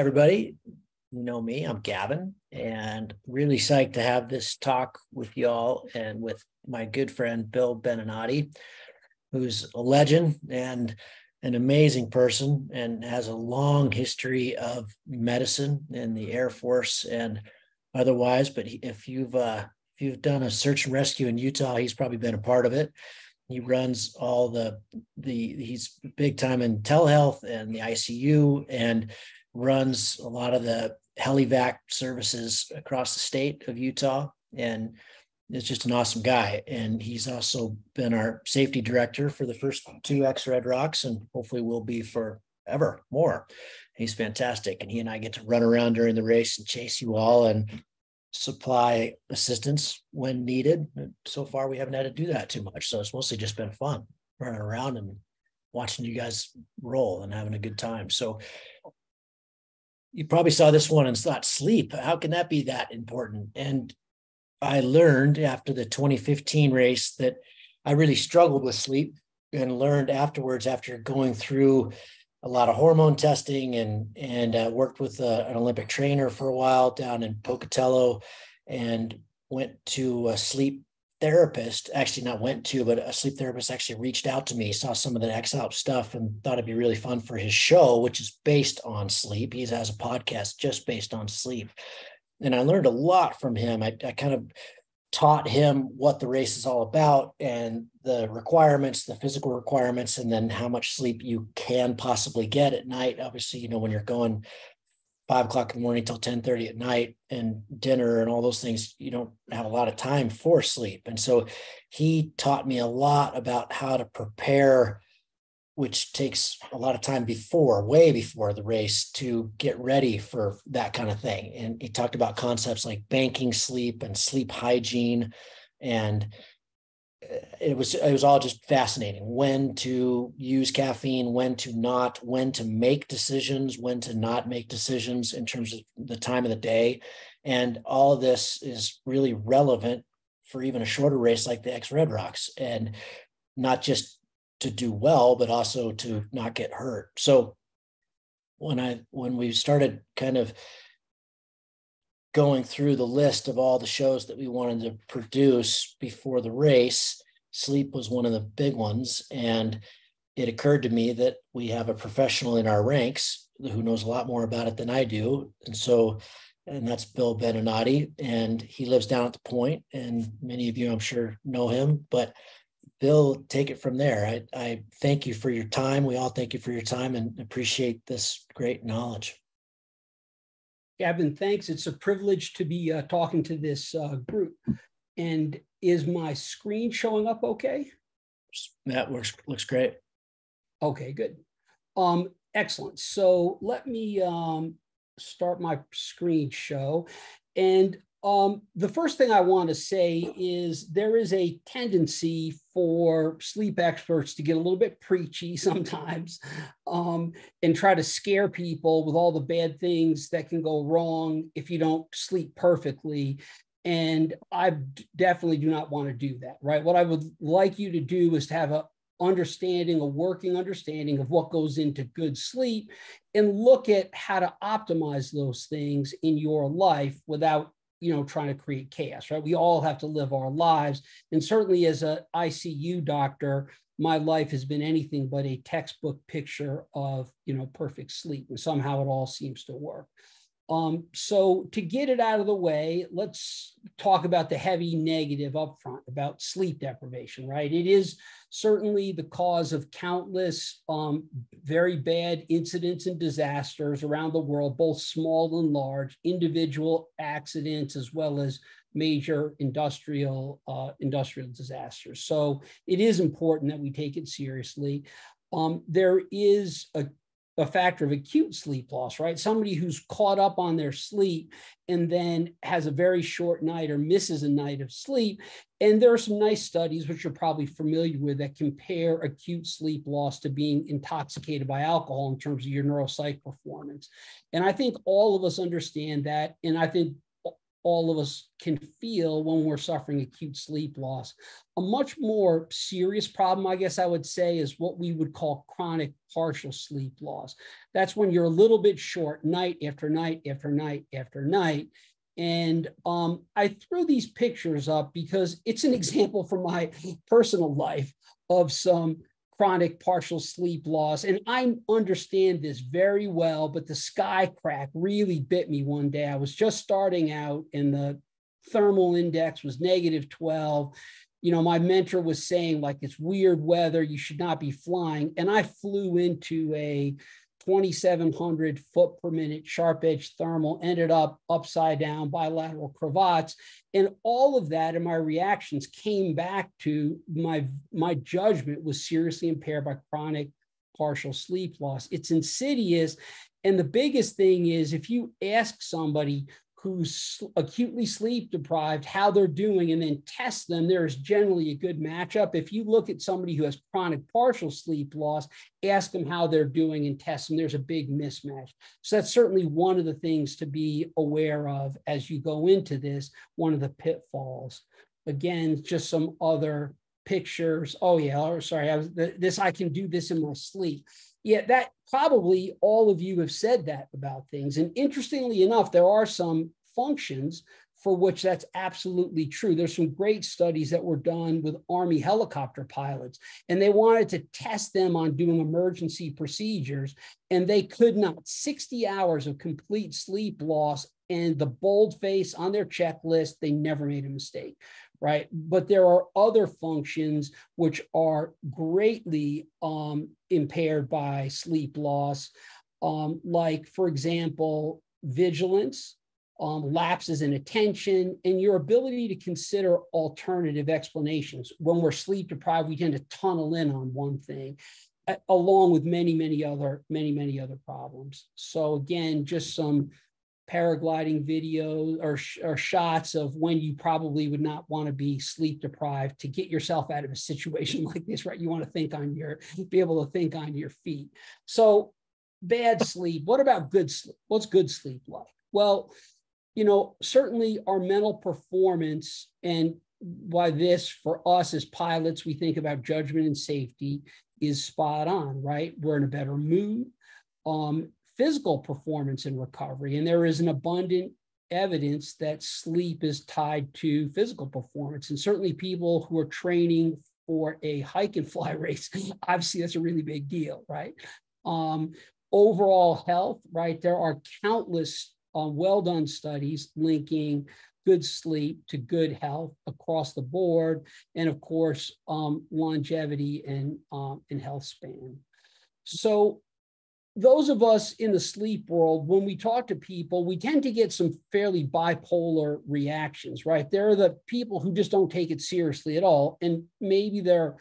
Everybody. You know me, I'm Gavin, and really psyched to have this talk with y'all and with my good friend Bill Beninati, who's a legend and an amazing person and has a long history of medicine in the Air Force and otherwise. But if you've uh, if you've done a search and rescue in Utah, he's probably been a part of it. He runs all the the he's big time in telehealth and the ICU and runs a lot of the helivac services across the state of Utah and is just an awesome guy. And he's also been our safety director for the first two X Red Rocks and hopefully will be forever more. He's fantastic. And he and I get to run around during the race and chase you all and supply assistance when needed. So far, we haven't had to do that too much. So it's mostly just been fun running around and watching you guys roll and having a good time. So you probably saw this one and thought sleep. How can that be that important? And i learned after the 2015 race that i really struggled with sleep and learned afterwards after going through a lot of hormone testing and and uh, worked with a, uh, an olympic trainer for a while down in pocatello and went to a sleep therapist actually not went to, but a sleep therapist actually reached out to me, saw some of the XALP stuff and thought it'd be really fun for his show, which is based on sleep. He has a podcast just based on sleep. And I learned a lot from him. I, I kind of taught him what the race is all about and the requirements, the physical requirements, and then how much sleep you can possibly get at night. Obviously, you know, when you're going five o'clock in the morning till 10 30 at night and dinner and all those things you don't have a lot of time for sleep. And so he taught me a lot about how to prepare which takes a lot of time before way before the race to get ready for that kind of thing. And he talked about concepts like banking sleep and sleep hygiene and it was it was all just fascinating. When to use caffeine when to not when to make decisions when to not make decisions in terms of the time of the day. And all of this is really relevant for even a shorter race like the x red rocks and not just to do well but also to not get hurt. So when i when we started kind of going through the list of all the shows that we wanted to produce before the race, sleep was one of the big ones. And it occurred to me that we have a professional in our ranks who knows a lot more about it than I do. And so, and that's Bill Beninati, and he lives down at the point, and many of you, I'm sure, know him. But Bill, take it from there. I, I thank you for your time. We all thank you for your time and appreciate this great knowledge. Gavin, thanks. It's a privilege to be uh, talking to this uh, group. And is my screen showing up okay? That works. Looks great. Okay, good. Um, excellent. So let me um, start my screen show. And um, the first thing I want to say is there is a tendency for sleep experts to get a little bit preachy sometimes um, and try to scare people with all the bad things that can go wrong if you don't sleep perfectly. And I definitely do not want to do that, right? What I would like you to do is to have a understanding, a working understanding of what goes into good sleep and look at how to optimize those things in your life without you know trying to create chaos right? We all have to live our lives. And certainly as a icu doctor my life has been anything but a textbook picture of you know perfect sleep and somehow it all seems to work. Um, so to get it out of the way, let's talk about the heavy negative upfront about sleep deprivation, right? It is certainly the cause of countless um, very bad incidents and disasters around the world, both small and large, individual accidents, as well as major industrial uh, industrial disasters. So it is important that we take it seriously. Um, there is a a factor of acute sleep loss, right? Somebody who's caught up on their sleep and then has a very short night or misses a night of sleep. And there are some nice studies, which you're probably familiar with, that compare acute sleep loss to being intoxicated by alcohol in terms of your neuropsych performance. And I think all of us understand that. And I think all of us can feel when we're suffering acute sleep loss. A much more serious problem, I guess I would say, is what we would call chronic partial sleep loss. That's when you're a little bit short night after night after night after night. And um, I threw these pictures up because it's an example from my personal life of some chronic partial sleep loss. And I understand this very well, but the sky crack really bit me one day. I was just starting out and the thermal index was negative 12. You know, my mentor was saying, like, it's weird weather, you should not be flying. And I flew into a 2,700 foot per minute sharp edge thermal, ended up upside down bilateral cravats. And all of that and my reactions came back to my, my judgment was seriously impaired by chronic partial sleep loss. It's insidious. And the biggest thing is if you ask somebody, who's acutely sleep deprived, how they're doing, and then test them, there is generally a good matchup. If you look at somebody who has chronic partial sleep loss, ask them how they're doing and test them, there's a big mismatch. So that's certainly one of the things to be aware of as you go into this, one of the pitfalls. Again, just some other pictures. Oh yeah, oh, sorry, I was this. I can do this in my sleep. Yeah, that probably all of you have said that about things. And interestingly enough, there are some functions for which that's absolutely true. There's some great studies that were done with Army helicopter pilots, and they wanted to test them on doing emergency procedures, and they could not. 60 hours of complete sleep loss and the bold face on their checklist, they never made a mistake right? But there are other functions which are greatly um, impaired by sleep loss, um, like, for example, vigilance, um, lapses in attention, and your ability to consider alternative explanations. When we're sleep deprived, we tend to tunnel in on one thing along with many, many other, many, many other problems. So again, just some paragliding videos or, or shots of when you probably would not want to be sleep deprived to get yourself out of a situation like this, right? You want to think on your, be able to think on your feet. So bad sleep. What about good sleep? What's good sleep like? Well, you know, certainly our mental performance and why this for us as pilots, we think about judgment and safety is spot on, right? We're in a better mood. Um, physical performance and recovery. And there is an abundant evidence that sleep is tied to physical performance. And certainly people who are training for a hike and fly race, obviously that's a really big deal, right? Um, overall health, right? There are countless uh, well done studies linking good sleep to good health across the board, and of course, um, longevity and, um, and health span. So those of us in the sleep world, when we talk to people, we tend to get some fairly bipolar reactions, right? There are the people who just don't take it seriously at all. And maybe they're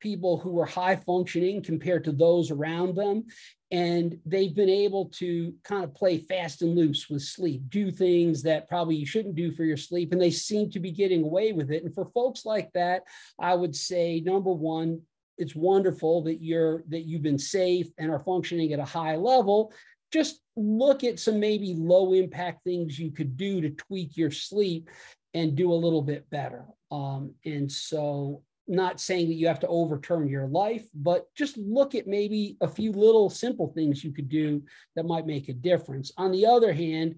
people who are high functioning compared to those around them. And they've been able to kind of play fast and loose with sleep, do things that probably you shouldn't do for your sleep. And they seem to be getting away with it. And for folks like that, I would say number one, it's wonderful that you're that you've been safe and are functioning at a high level. Just look at some maybe low impact things you could do to tweak your sleep and do a little bit better. Um, and so not saying that you have to overturn your life but just look at maybe a few little simple things you could do that might make a difference. On the other hand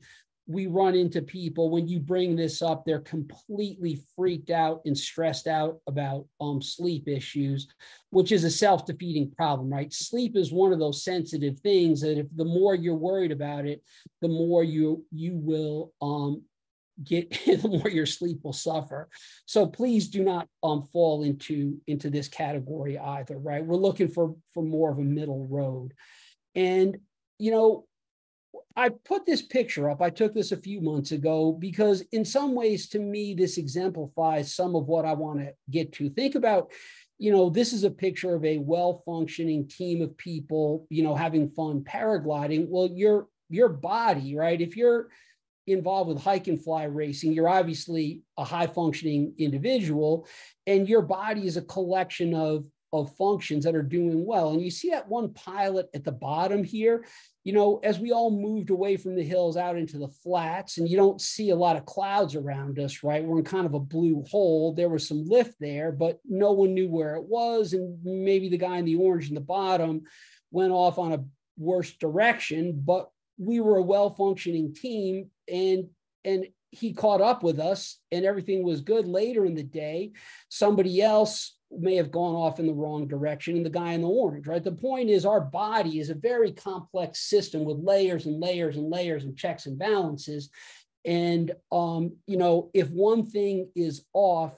we run into people when you bring this up they're completely freaked out and stressed out about um, sleep issues which is a self-defeating problem right? Sleep is one of those sensitive things that if the more you're worried about it the more you you will um, get the more your sleep will suffer. So please do not um, fall into into this category either right? We're looking for for more of a middle road. And you know I put this picture up. I took this a few months ago because, in some ways, to me, this exemplifies some of what I want to get to. Think about, you know, this is a picture of a well functioning team of people, you know, having fun paragliding. Well, your your body, right? If you're involved with hike and fly racing, you're obviously a high functioning individual, and your body is a collection of of functions that are doing well. And you see that one pilot at the bottom here, you know, as we all moved away from the hills out into the flats, and you don't see a lot of clouds around us, right? We're in kind of a blue hole. There was some lift there, but no one knew where it was. And maybe the guy in the orange in the bottom went off on a worse direction, but we were a well functioning team. And and he caught up with us and everything was good later in the day somebody else may have gone off in the wrong direction and the guy in the orange right? The point is our body is a very complex system with layers and layers and layers and checks and balances. And um, you know if one thing is off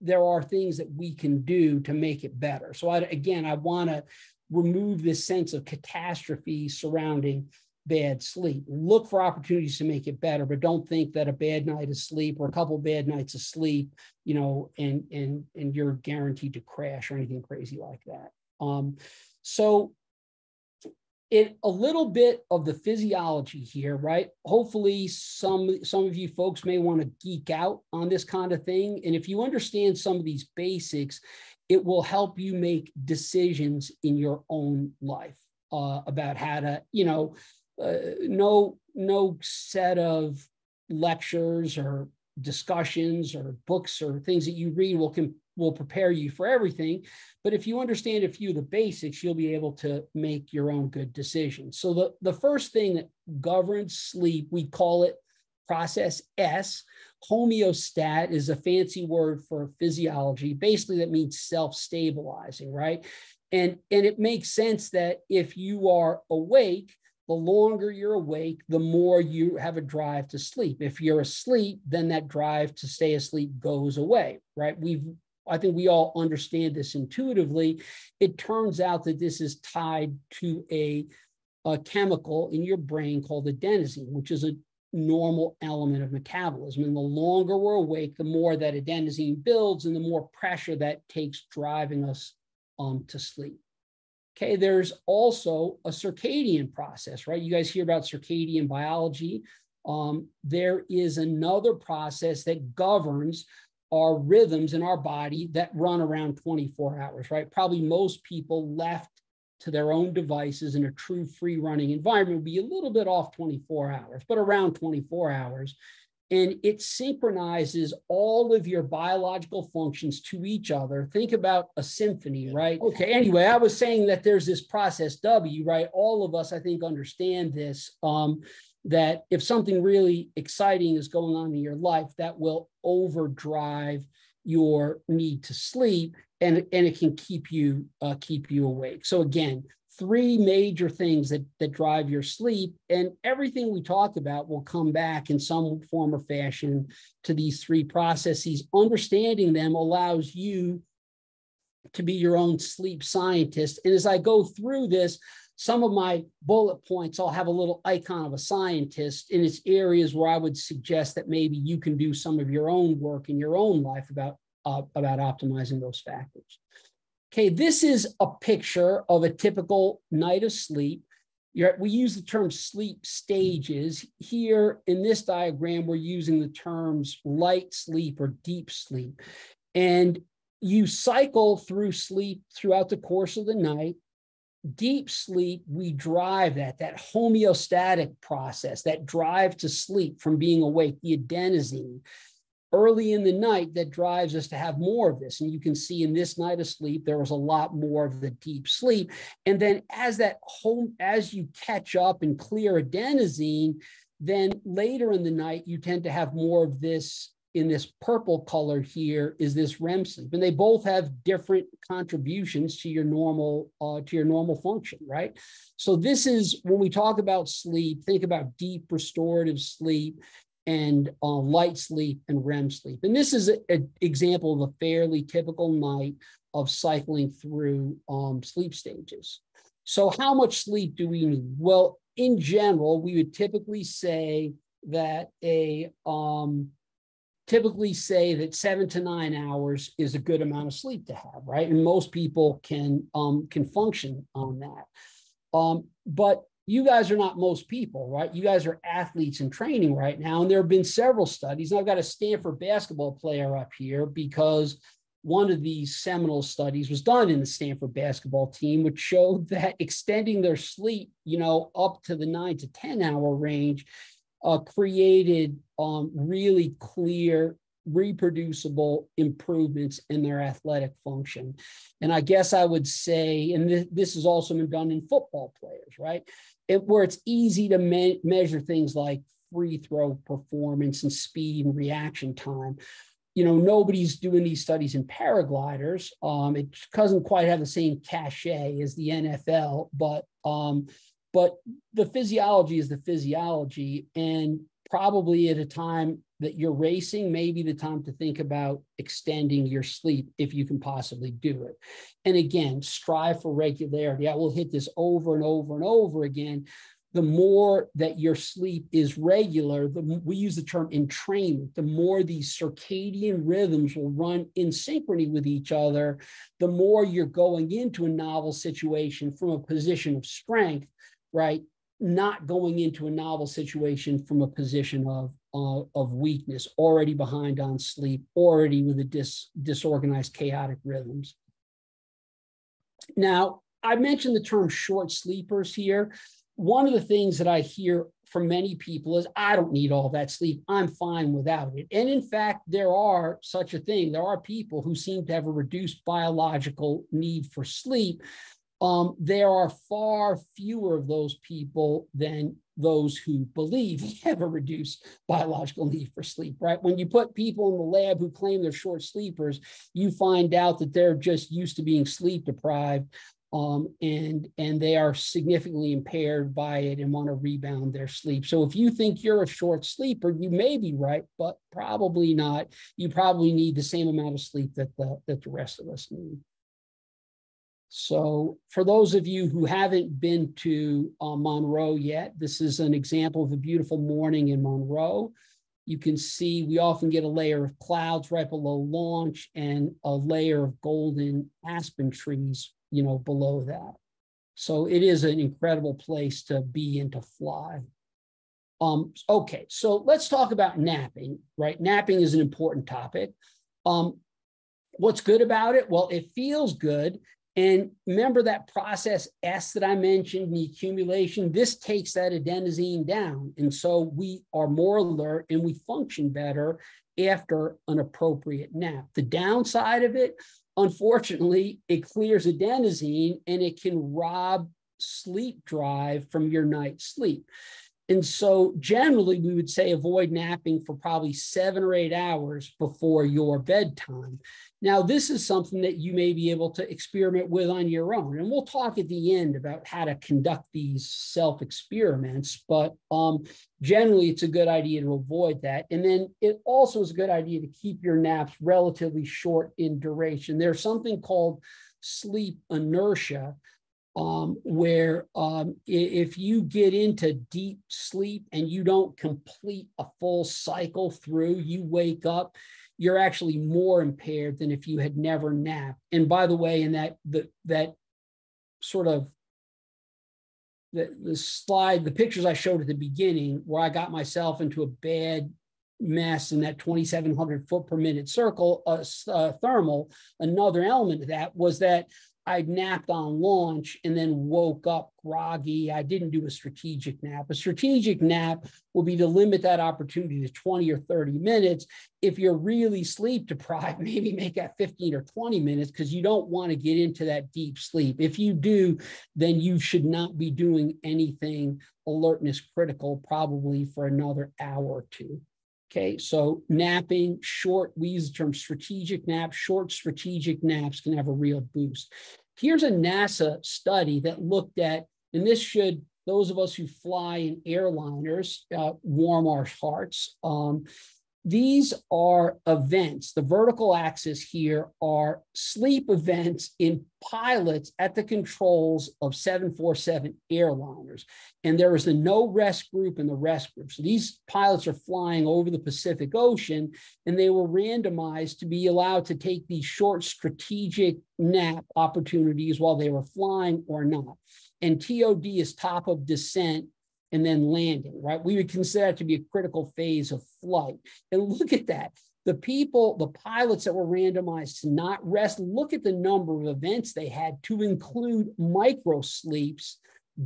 there are things that we can do to make it better. So I, again i want to remove this sense of catastrophe surrounding bad sleep. Look for opportunities to make it better, but don't think that a bad night of sleep or a couple bad nights of sleep, you know, and and and you're guaranteed to crash or anything crazy like that. Um, so it a little bit of the physiology here, right? Hopefully, some some of you folks may want to geek out on this kind of thing, and if you understand some of these basics, it will help you make decisions in your own life uh, about how to, you know, uh, no no set of lectures or discussions or books or things that you read will can will prepare you for everything. But if you understand a few of the basics you'll be able to make your own good decisions so the, the first thing that governs sleep we call it process s homeostat is a fancy word for physiology. Basically that means self-stabilizing right? And and it makes sense that if you are awake the longer you're awake, the more you have a drive to sleep. If you're asleep, then that drive to stay asleep goes away, right? We've I think we all understand this intuitively. It turns out that this is tied to a, a chemical in your brain called adenosine, which is a normal element of metabolism. And the longer we're awake, the more that adenosine builds and the more pressure that takes driving us um, to sleep. Okay, there's also a circadian process, right? You guys hear about circadian biology. Um, there is another process that governs our rhythms in our body that run around 24 hours, right? Probably most people left to their own devices in a true free running environment would be a little bit off 24 hours, but around 24 hours and it synchronizes all of your biological functions to each other. Think about a symphony, right? Okay, anyway, I was saying that there's this process W, right? All of us, I think, understand this. Um, that if something really exciting is going on in your life, that will overdrive your need to sleep and, and it can keep you uh, keep you awake. So again, three major things that, that drive your sleep. And everything we talked about will come back in some form or fashion to these three processes. Understanding them allows you to be your own sleep scientist. And as I go through this, some of my bullet points, I'll have a little icon of a scientist in its areas where I would suggest that maybe you can do some of your own work in your own life about, uh, about optimizing those factors. Okay, this is a picture of a typical night of sleep. You're, we use the term sleep stages. Here in this diagram, we're using the terms light sleep or deep sleep. And you cycle through sleep throughout the course of the night. Deep sleep, we drive that, that homeostatic process, that drive to sleep from being awake, the adenosine early in the night that drives us to have more of this. And you can see in this night of sleep, there was a lot more of the deep sleep. And then as that home, as you catch up and clear adenosine, then later in the night, you tend to have more of this in this purple color here is this REM sleep. And they both have different contributions to your normal, uh, to your normal function, right? So this is when we talk about sleep, think about deep restorative sleep and uh, light sleep and REM sleep. And this is an example of a fairly typical night of cycling through um, sleep stages. So, how much sleep do we need? Well, in general, we would typically say that a um, typically say that seven to nine hours is a good amount of sleep to have, right? And most people can um, can function on that. Um, but you guys are not most people, right? You guys are athletes in training right now. And there have been several studies. And I've got a Stanford basketball player up here because one of these seminal studies was done in the Stanford basketball team, which showed that extending their sleep, you know, up to the nine to 10 hour range uh, created um, really clear, reproducible improvements in their athletic function. And I guess I would say, and th- this has also been done in football players, right? It, where it's easy to me- measure things like free throw performance and speed and reaction time you know, nobody's doing these studies in paragliders. Um, it doesn't quite have the same cachet as the NFL, but um, but the physiology is the physiology, and probably at a time that you're racing, maybe the time to think about extending your sleep if you can possibly do it. And again, strive for regularity. I will hit this over and over and over again the more that your sleep is regular, the, we use the term entrainment, the more these circadian rhythms will run in synchrony with each other, the more you're going into a novel situation from a position of strength, right? Not going into a novel situation from a position of, uh, of weakness, already behind on sleep, already with the dis, disorganized, chaotic rhythms. Now, I mentioned the term short sleepers here one of the things that I hear from many people is I don't need all that sleep. I'm fine without it. And in fact, there are such a thing. There are people who seem to have a reduced biological need for sleep. Um, there are far fewer of those people than those who believe have a reduced biological need for sleep, right? When you put people in the lab who claim they're short sleepers, you find out that they're just used to being sleep deprived um, and and they are significantly impaired by it and want to rebound their sleep. So if you think you're a short sleeper, you may be right, but probably not. You probably need the same amount of sleep that the that the rest of us need. So for those of you who haven't been to uh, Monroe yet, this is an example of a beautiful morning in Monroe. You can see we often get a layer of clouds right below launch and a layer of golden aspen trees you know, below that. So it is an incredible place to be and to fly. Um, okay, so let's talk about napping, right? Napping is an important topic. Um, what's good about it? Well, it feels good. And remember that process S that I mentioned, the accumulation, this takes that adenosine down. And so we are more alert and we function better after an appropriate nap. The downside of it, unfortunately, it clears adenosine and it can rob sleep drive from your night's sleep. And so generally we would say avoid napping for probably seven or eight hours before your bedtime. Now, this is something that you may be able to experiment with on your own. And we'll talk at the end about how to conduct these self experiments. But um, generally, it's a good idea to avoid that. And then it also is a good idea to keep your naps relatively short in duration. There's something called sleep inertia um, where um, if you get into deep sleep and you don't complete a full cycle through, you wake up, you're actually more impaired than if you had never napped. And by the way, in that the, that sort of the, the slide, the pictures I showed at the beginning, where I got myself into a bad mess in that 2,700 foot per minute circle, uh, uh, thermal, another element of that was that I napped on launch and then woke up groggy. I didn't do a strategic nap. A strategic nap will be to limit that opportunity to 20 or 30 minutes. If you're really sleep deprived, maybe make that 15 or 20 minutes because you don't want to get into that deep sleep. If you do, then you should not be doing anything alertness critical, probably for another hour or two. Okay, so napping, short, we use the term strategic nap, short strategic naps can have a real boost. Here's a NASA study that looked at, and this should, those of us who fly in airliners, uh, warm our hearts. Um, these are events. The vertical axis here are sleep events in pilots at the controls of 747 airliners. And there is the no rest group and the rest group. So these pilots are flying over the Pacific Ocean and they were randomized to be allowed to take these short strategic nap opportunities while they were flying or not. And TOD is top of descent and then landing, right? We would consider that to be a critical phase of flight. And look at that. The people, the pilots that were randomized to not rest, look at the number of events they had to include micro sleeps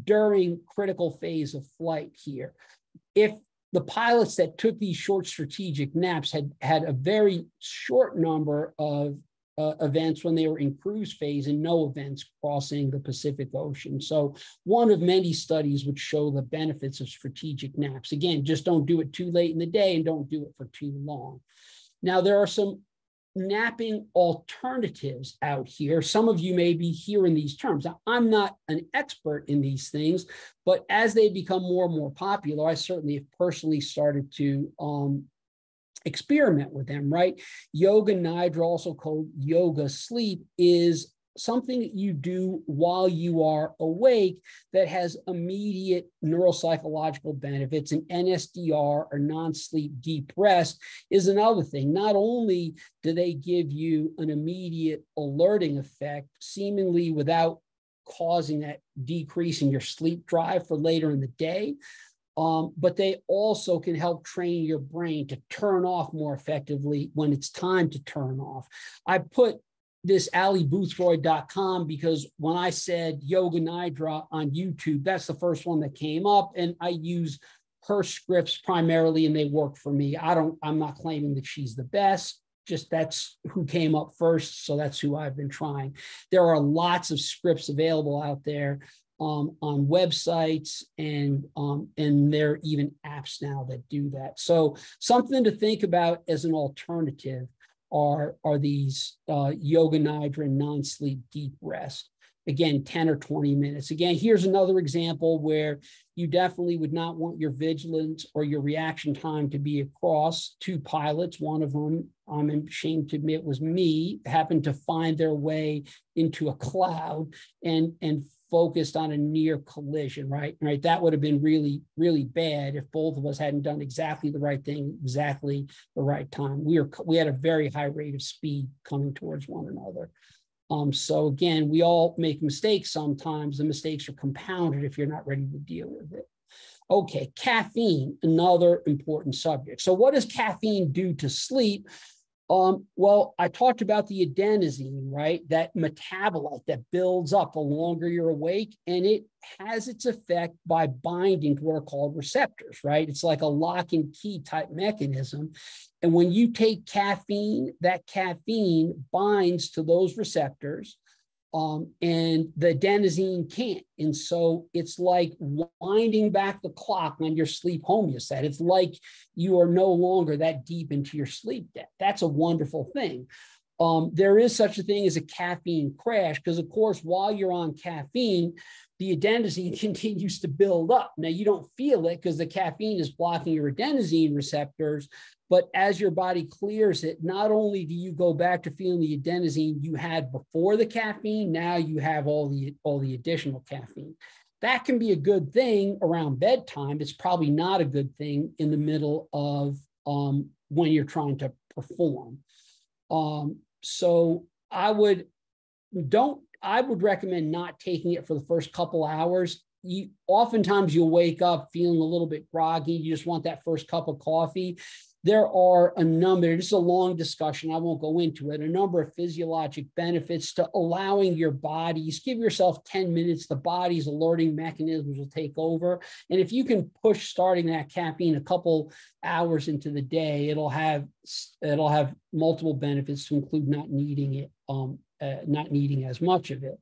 during critical phase of flight here. If the pilots that took these short strategic naps had had a very short number of uh, events when they were in cruise phase and no events crossing the Pacific Ocean. So one of many studies which show the benefits of strategic naps. Again, just don't do it too late in the day and don't do it for too long. Now, there are some napping alternatives out here. Some of you may be hearing these terms. Now, I'm not an expert in these things, but as they become more and more popular, I certainly have personally started to um, experiment with them, right? Yoga Nidra, also called yoga sleep, is something that you do while you are awake that has immediate neuropsychological benefits. And NSDR or non sleep deep rest is another thing. Not only do they give you an immediate alerting effect, seemingly without causing that decrease in your sleep drive for later in the day, um, but they also can help train your brain to turn off more effectively when it's time to turn off. I put this Ally Boothroyd.com because when I said Yoga Nidra on YouTube, that's the first one that came up. And I use her scripts primarily and they work for me. I don't, I'm not claiming that she's the best. Just that's who came up first. So that's who I've been trying. There are lots of scripts available out there um, on websites and um, and there are even apps now that do that. So something to think about as an alternative are, are these uh, yoga nidra non-sleep deep rest. Again, 10 or 20 minutes. Again, here's another example where you definitely would not want your vigilance or your reaction time to be across two pilots. One of them, I'm ashamed to admit, was me, happened to find their way into a cloud and, and focused on a near collision, right? Right. That would have been really, really bad if both of us hadn't done exactly the right thing, exactly the right time. We are we had a very high rate of speed coming towards one another. Um, so again, we all make mistakes sometimes. The mistakes are compounded if you're not ready to deal with it. Okay, caffeine, another important subject. So, what does caffeine do to sleep? Um, well, I talked about the adenosine, right? That metabolite that builds up the longer you're awake, and it has its effect by binding to what are called receptors, right? It's like a lock and key type mechanism. And when you take caffeine, that caffeine binds to those receptors um, and the adenosine can't. And so it's like winding back the clock on your sleep homeostasis. It's like you are no longer that deep into your sleep debt. That's a wonderful thing. Um, there is such a thing as a caffeine crash because, of course, while you're on caffeine, the adenosine continues to build up. Now, you don't feel it because the caffeine is blocking your adenosine receptors, but as your body clears it, not only do you go back to feeling the adenosine you had before the caffeine, now you have all the all the additional caffeine. That can be a good thing around bedtime. It's probably not a good thing in the middle of um, when you're trying to perform. Um, so I would don't I would recommend not taking it for the first couple hours. You oftentimes you'll wake up feeling a little bit groggy. You just want that first cup of coffee there are a number, this is a long discussion, I won't go into it, a number of physiologic benefits to allowing your bodies, give yourself 10 minutes, the body's alerting mechanisms will take over. And if you can push starting that caffeine a couple hours into the day, it'll have it'll have multiple benefits to include not needing it, um, uh, not needing as much of it.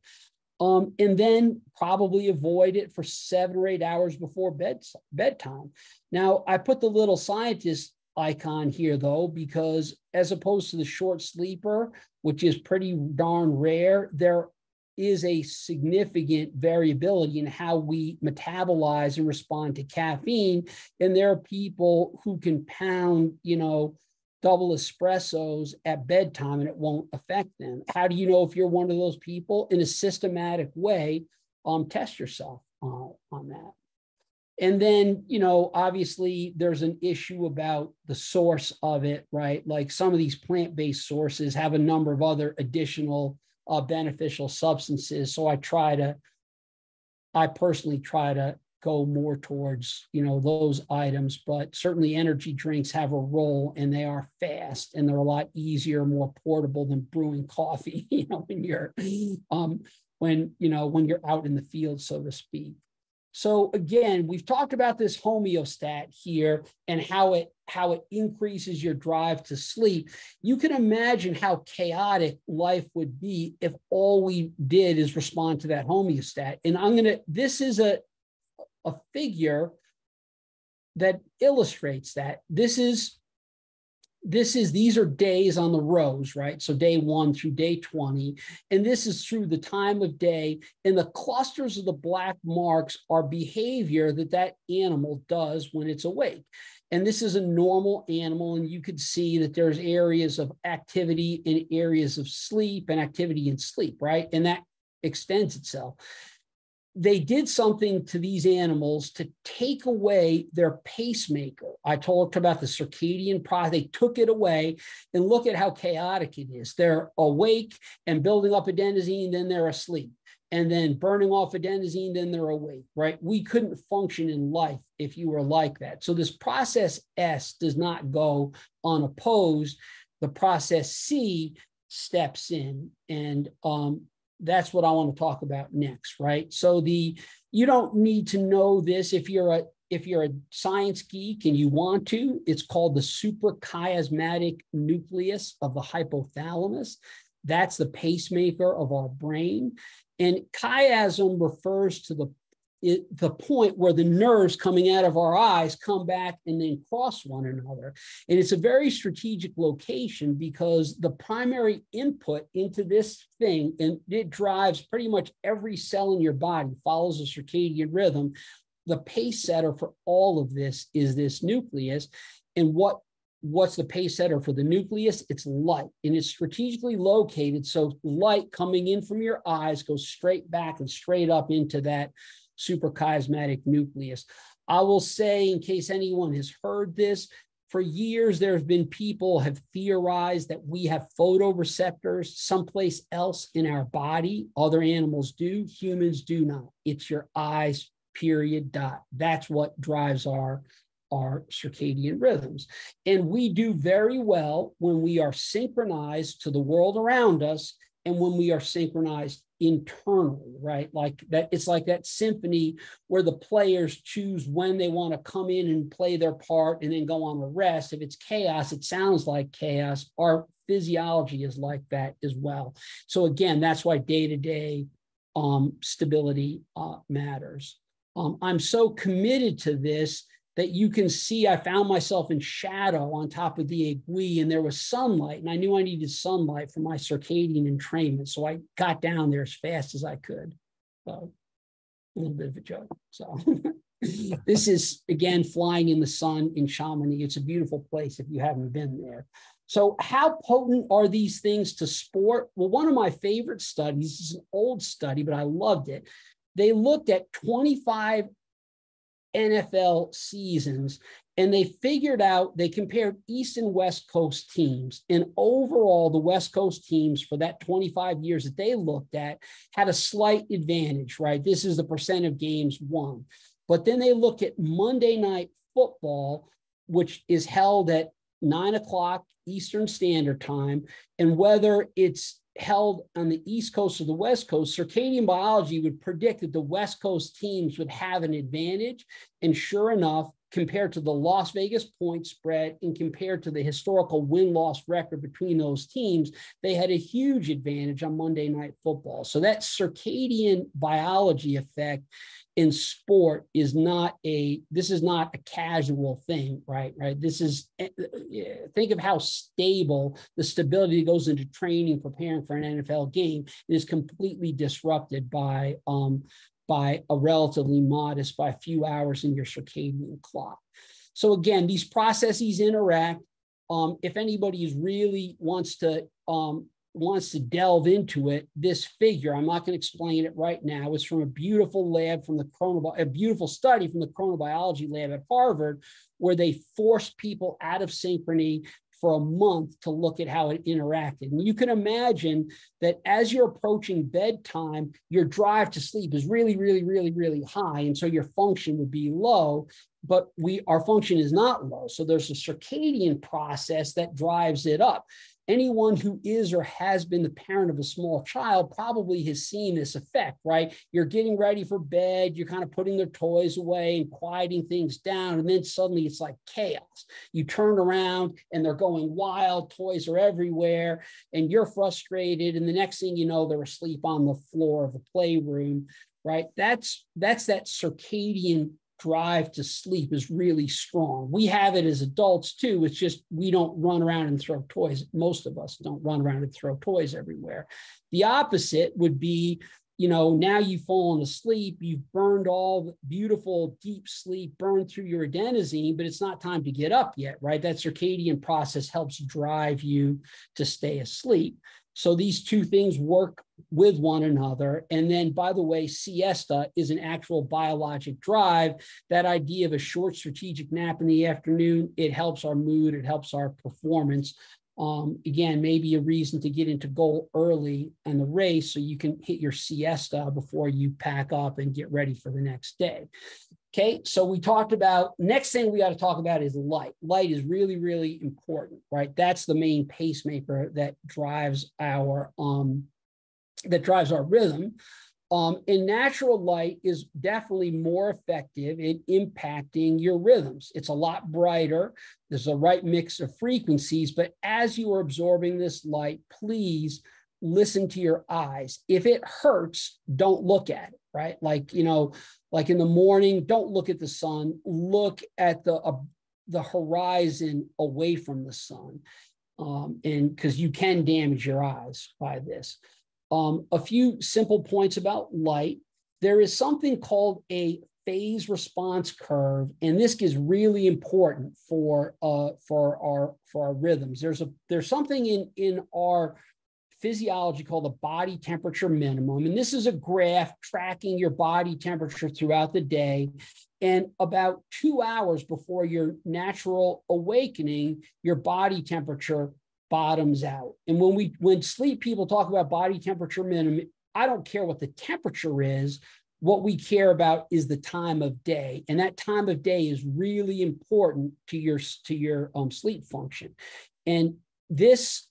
Um, and then probably avoid it for seven or eight hours before bed, bedtime. Now, I put the little scientist icon here though, because as opposed to the short sleeper, which is pretty darn rare, there is a significant variability in how we metabolize and respond to caffeine. And there are people who can pound, you know, double espressos at bedtime and it won't affect them. How do you know if you're one of those people? In a systematic way, um, test yourself uh, on that. And then, you know, obviously there's an issue about the source of it, right? Like some of these plant based sources have a number of other additional uh, beneficial substances. So I try to, I personally try to go more towards you know those items but certainly energy drinks have a role and they are fast and they're a lot easier more portable than brewing coffee you know when you're um when you know when you're out in the field so to speak. So again we've talked about this homeostat here and how it how it increases your drive to sleep. You can imagine how chaotic life would be if all we did is respond to that homeostat. And i'm going to this is a a figure that illustrates that. This is this is these are days on the rows, right? So day one through day 20. And this is through the time of day. And the clusters of the black marks are behavior that that animal does when it's awake. And this is a normal animal. And you could see that there's areas of activity and areas of sleep and activity and sleep, right? And that extends itself they did something to these animals to take away their pacemaker. I talked about the circadian process. They took it away and look at how chaotic it is. They're awake and building up adenosine, then they're asleep. And then burning off adenosine, then they're awake, right? We couldn't function in life if you were like that. So this process S does not go unopposed. The process C steps in and um, that's what I want to talk about next, right? So the you don't need to know this if you're a if you're a science geek and you want to, it's called the suprachiasmatic nucleus of the hypothalamus. That's the pacemaker of our brain. And chiasm refers to the it, the point where the nerves coming out of our eyes come back and then cross one another. And it's a very strategic location because the primary input into this thing, and it drives pretty much every cell in your body, follows a circadian rhythm. The pace setter for all of this is this nucleus. And what what's the pace setter for the nucleus? It's light and it's strategically located. So light coming in from your eyes goes straight back and straight up into that suprachiasmatic nucleus. I will say, in case anyone has heard this, for years there have been people have theorized that we have photoreceptors someplace else in our body. Other animals do, humans do not. It's your eyes, period, dot. That's what drives our our circadian rhythms. And we do very well when we are synchronized to the world around us and when we are synchronized internally, right? Like that, it's like that symphony where the players choose when they want to come in and play their part and then go on the rest. If it's chaos, it sounds like chaos. Our physiology is like that as well. So again, that's why day-to-day um, stability uh, matters. Um, I'm so committed to this that you can see I found myself in shadow on top of the aiguille and there was sunlight and I knew I needed sunlight for my circadian entrainment. So I got down there as fast as I could. So a little bit of a joke. So this is again flying in the sun in Chamonix. It's a beautiful place if you haven't been there. So how potent are these things to sport? Well, one of my favorite studies is an old study, but I loved it. They looked at 25 NFL seasons. And they figured out, they compared East and West Coast teams. And overall, the West Coast teams for that 25 years that they looked at had a slight advantage, right? This is the percent of games won. But then they look at Monday night football, which is held at nine o'clock Eastern Standard Time, and whether it's held on the East Coast or the West Coast, circadian biology would predict that the West Coast teams would have an advantage. And sure enough, compared to the Las Vegas point spread and compared to the historical win loss record between those teams, they had a huge advantage on Monday Night Football. So that circadian biology effect in sport is not a this is not a casual thing right right this is eh, eh, think of how stable the stability goes into training preparing for an nfl game is completely disrupted by um by a relatively modest by a few hours in your circadian clock. So again these processes interact. Um, if anybody is really wants to um, wants to delve into it, this figure, I'm not going to explain it right now, is from a beautiful lab from the chronobi- a beautiful study from the chronobiology lab at Harvard, where they forced people out of synchrony, for a month to look at how it interacted. And you can imagine that as you're approaching bedtime, your drive to sleep is really, really, really, really high. And so your function would be low, but we our function is not low. So there's a circadian process that drives it up anyone who is or has been the parent of a small child probably has seen this effect, right? You're getting ready for bed, you're kind of putting their toys away and quieting things down. And then suddenly it's like chaos. You turn around and they're going wild, toys are everywhere, and you're frustrated. And the next thing you know, they're asleep on the floor of the playroom, right? That's that's that circadian drive to sleep is really strong. We have it as adults too. It's just we don't run around and throw toys. Most of us don't run around and throw toys everywhere. The opposite would be, you know, now you've fallen asleep, you've burned all the beautiful deep sleep, burned through your adenosine, but it's not time to get up yet, right? That circadian process helps drive you to stay asleep. So these two things work with one another. And then, by the way, siesta is an actual biologic drive. That idea of a short strategic nap in the afternoon, it helps our mood, it helps our performance. Um, again, maybe a reason to get into goal early in the race so you can hit your siesta before you pack up and get ready for the next day. Okay, so we talked about next thing we got to talk about is light. Light is really, really important, right? That's the main pacemaker that drives our um that drives our rhythm. Um, and natural light is definitely more effective in impacting your rhythms. It's a lot brighter. There's a right mix of frequencies, but as you are absorbing this light, please listen to your eyes. If it hurts, don't look at it, right? Like, you know, like in the morning, don't look at the sun, look at the uh, the horizon away from the sun. Um, and because you can damage your eyes by this. Um, a few simple points about light. There is something called a phase response curve, and this is really important for uh, for our for our rhythms. There's a there's something in in our physiology called the body temperature minimum. And this is a graph tracking your body temperature throughout the day. And about two hours before your natural awakening, your body temperature bottoms out. And when we when sleep people talk about body temperature minimum, I don't care what the temperature is. What we care about is the time of day, and that time of day is really important to your to your um, sleep function. And this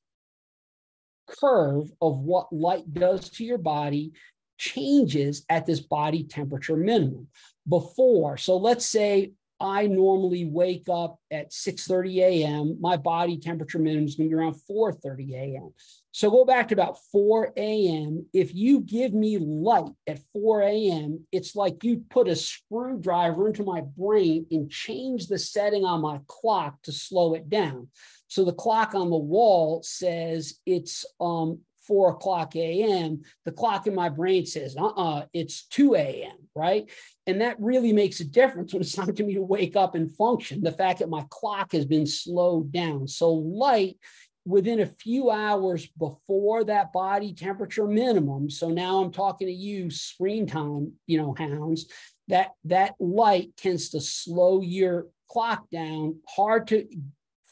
curve of what light does to your body changes at this body temperature minimum before. So let's say I normally wake up at 6:30 a.m. My body temperature minimum is going to be around 4:30 a.m. So go back to about 4 a.m. If you give me light at 4 a.m., it's like you put a screwdriver into my brain and change the setting on my clock to slow it down. So the clock on the wall says it's um, four o'clock a.m. The clock in my brain says, uh uh-uh, uh it's 2 a.m., right? And that really makes a difference when it's time for me to wake up and function. The fact that my clock has been slowed down. So light within a few hours before that body temperature minimum. So now I'm talking to you, screen time, you know, hounds. That that light tends to slow your clock down, hard to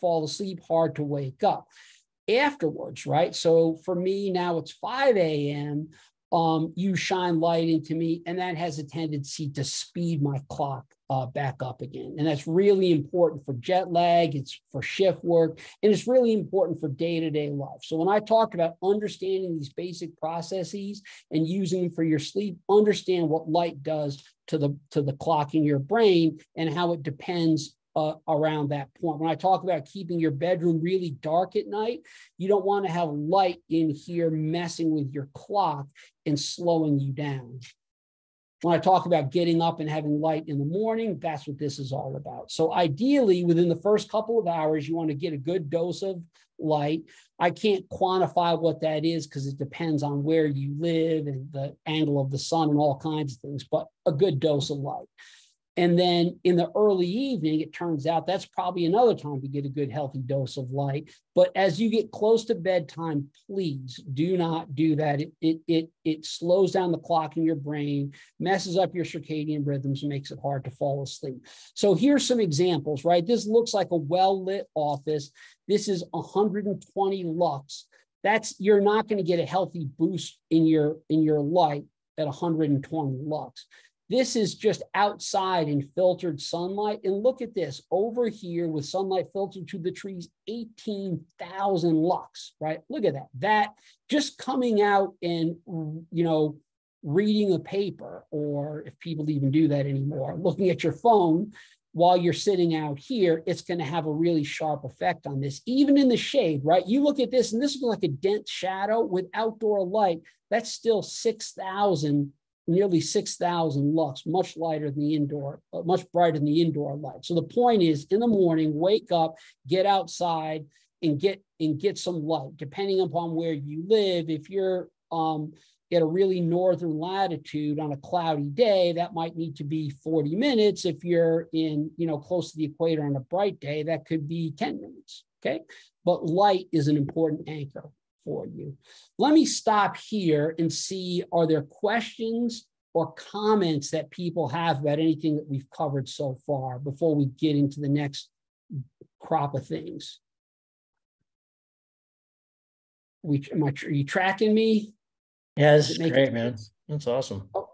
fall asleep, hard to wake up afterwards, right? So for me, now it's 5 a.m. Um, you shine light into me, and that has a tendency to speed my clock uh, back up again. And that's really important for jet lag, it's for shift work, and it's really important for day to day life. So when I talked about understanding these basic processes and using them for your sleep, understand what light does to the to the clock in your brain and how it depends uh, around that point. When I talk about keeping your bedroom really dark at night, you don't want to have light in here messing with your clock and slowing you down. When I talk about getting up and having light in the morning, that's what this is all about. So, ideally, within the first couple of hours, you want to get a good dose of light. I can't quantify what that is because it depends on where you live and the angle of the sun and all kinds of things, but a good dose of light. And then in the early evening, it turns out that's probably another time to get a good healthy dose of light. But as you get close to bedtime, please do not do that. It, it, it, it slows down the clock in your brain, messes up your circadian rhythms, makes it hard to fall asleep. So here's some examples, right? This looks like a well-lit office. This is 120 lux. That's you're not going to get a healthy boost in your in your light at 120 lux. This is just outside in filtered sunlight. And look at this over here with sunlight filtered to the trees, 18,000 lux, right? Look at that. That just coming out and, you know, reading a paper, or if people even do that anymore, looking at your phone while you're sitting out here, it's going to have a really sharp effect on this, even in the shade, right? You look at this, and this is like a dense shadow with outdoor light. That's still 6,000 nearly 6,000 lux, much lighter than the indoor, uh, much brighter than the indoor light. So the point is in the morning, wake up, get outside and get and get some light, depending upon where you live. If you're um, at a really northern latitude on a cloudy day, that might need to be 40 minutes. If you're in, you know, close to the equator on a bright day, that could be 10 minutes. Okay. But light is an important anchor for you. Let me stop here and see, are there questions or comments that people have about anything that we've covered so far before we get into the next crop of things? We, am I, are you tracking me? Yeah, this is great, man. That's awesome. Oh,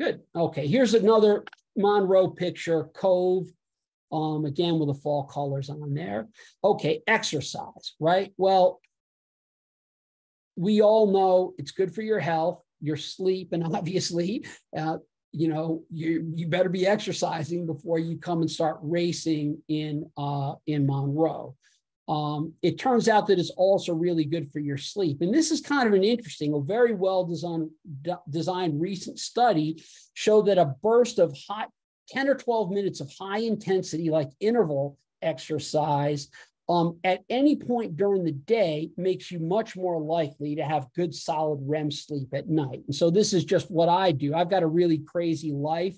good. Okay, here's another Monroe picture, Cove. Um, again, with the fall colors on there. Okay, exercise, right? Well, we all know it's good for your health, your sleep, and obviously, uh, you know, you you better be exercising before you come and start racing in uh, in Monroe. Um, it turns out that it's also really good for your sleep. And this is kind of an interesting, a very well designed, designed recent study showed that a burst of hot 10 or 12 minutes of high intensity, like interval exercise, um, at any point during the day makes you much more likely to have good solid REM sleep at night. And so this is just what I do. I've got a really crazy life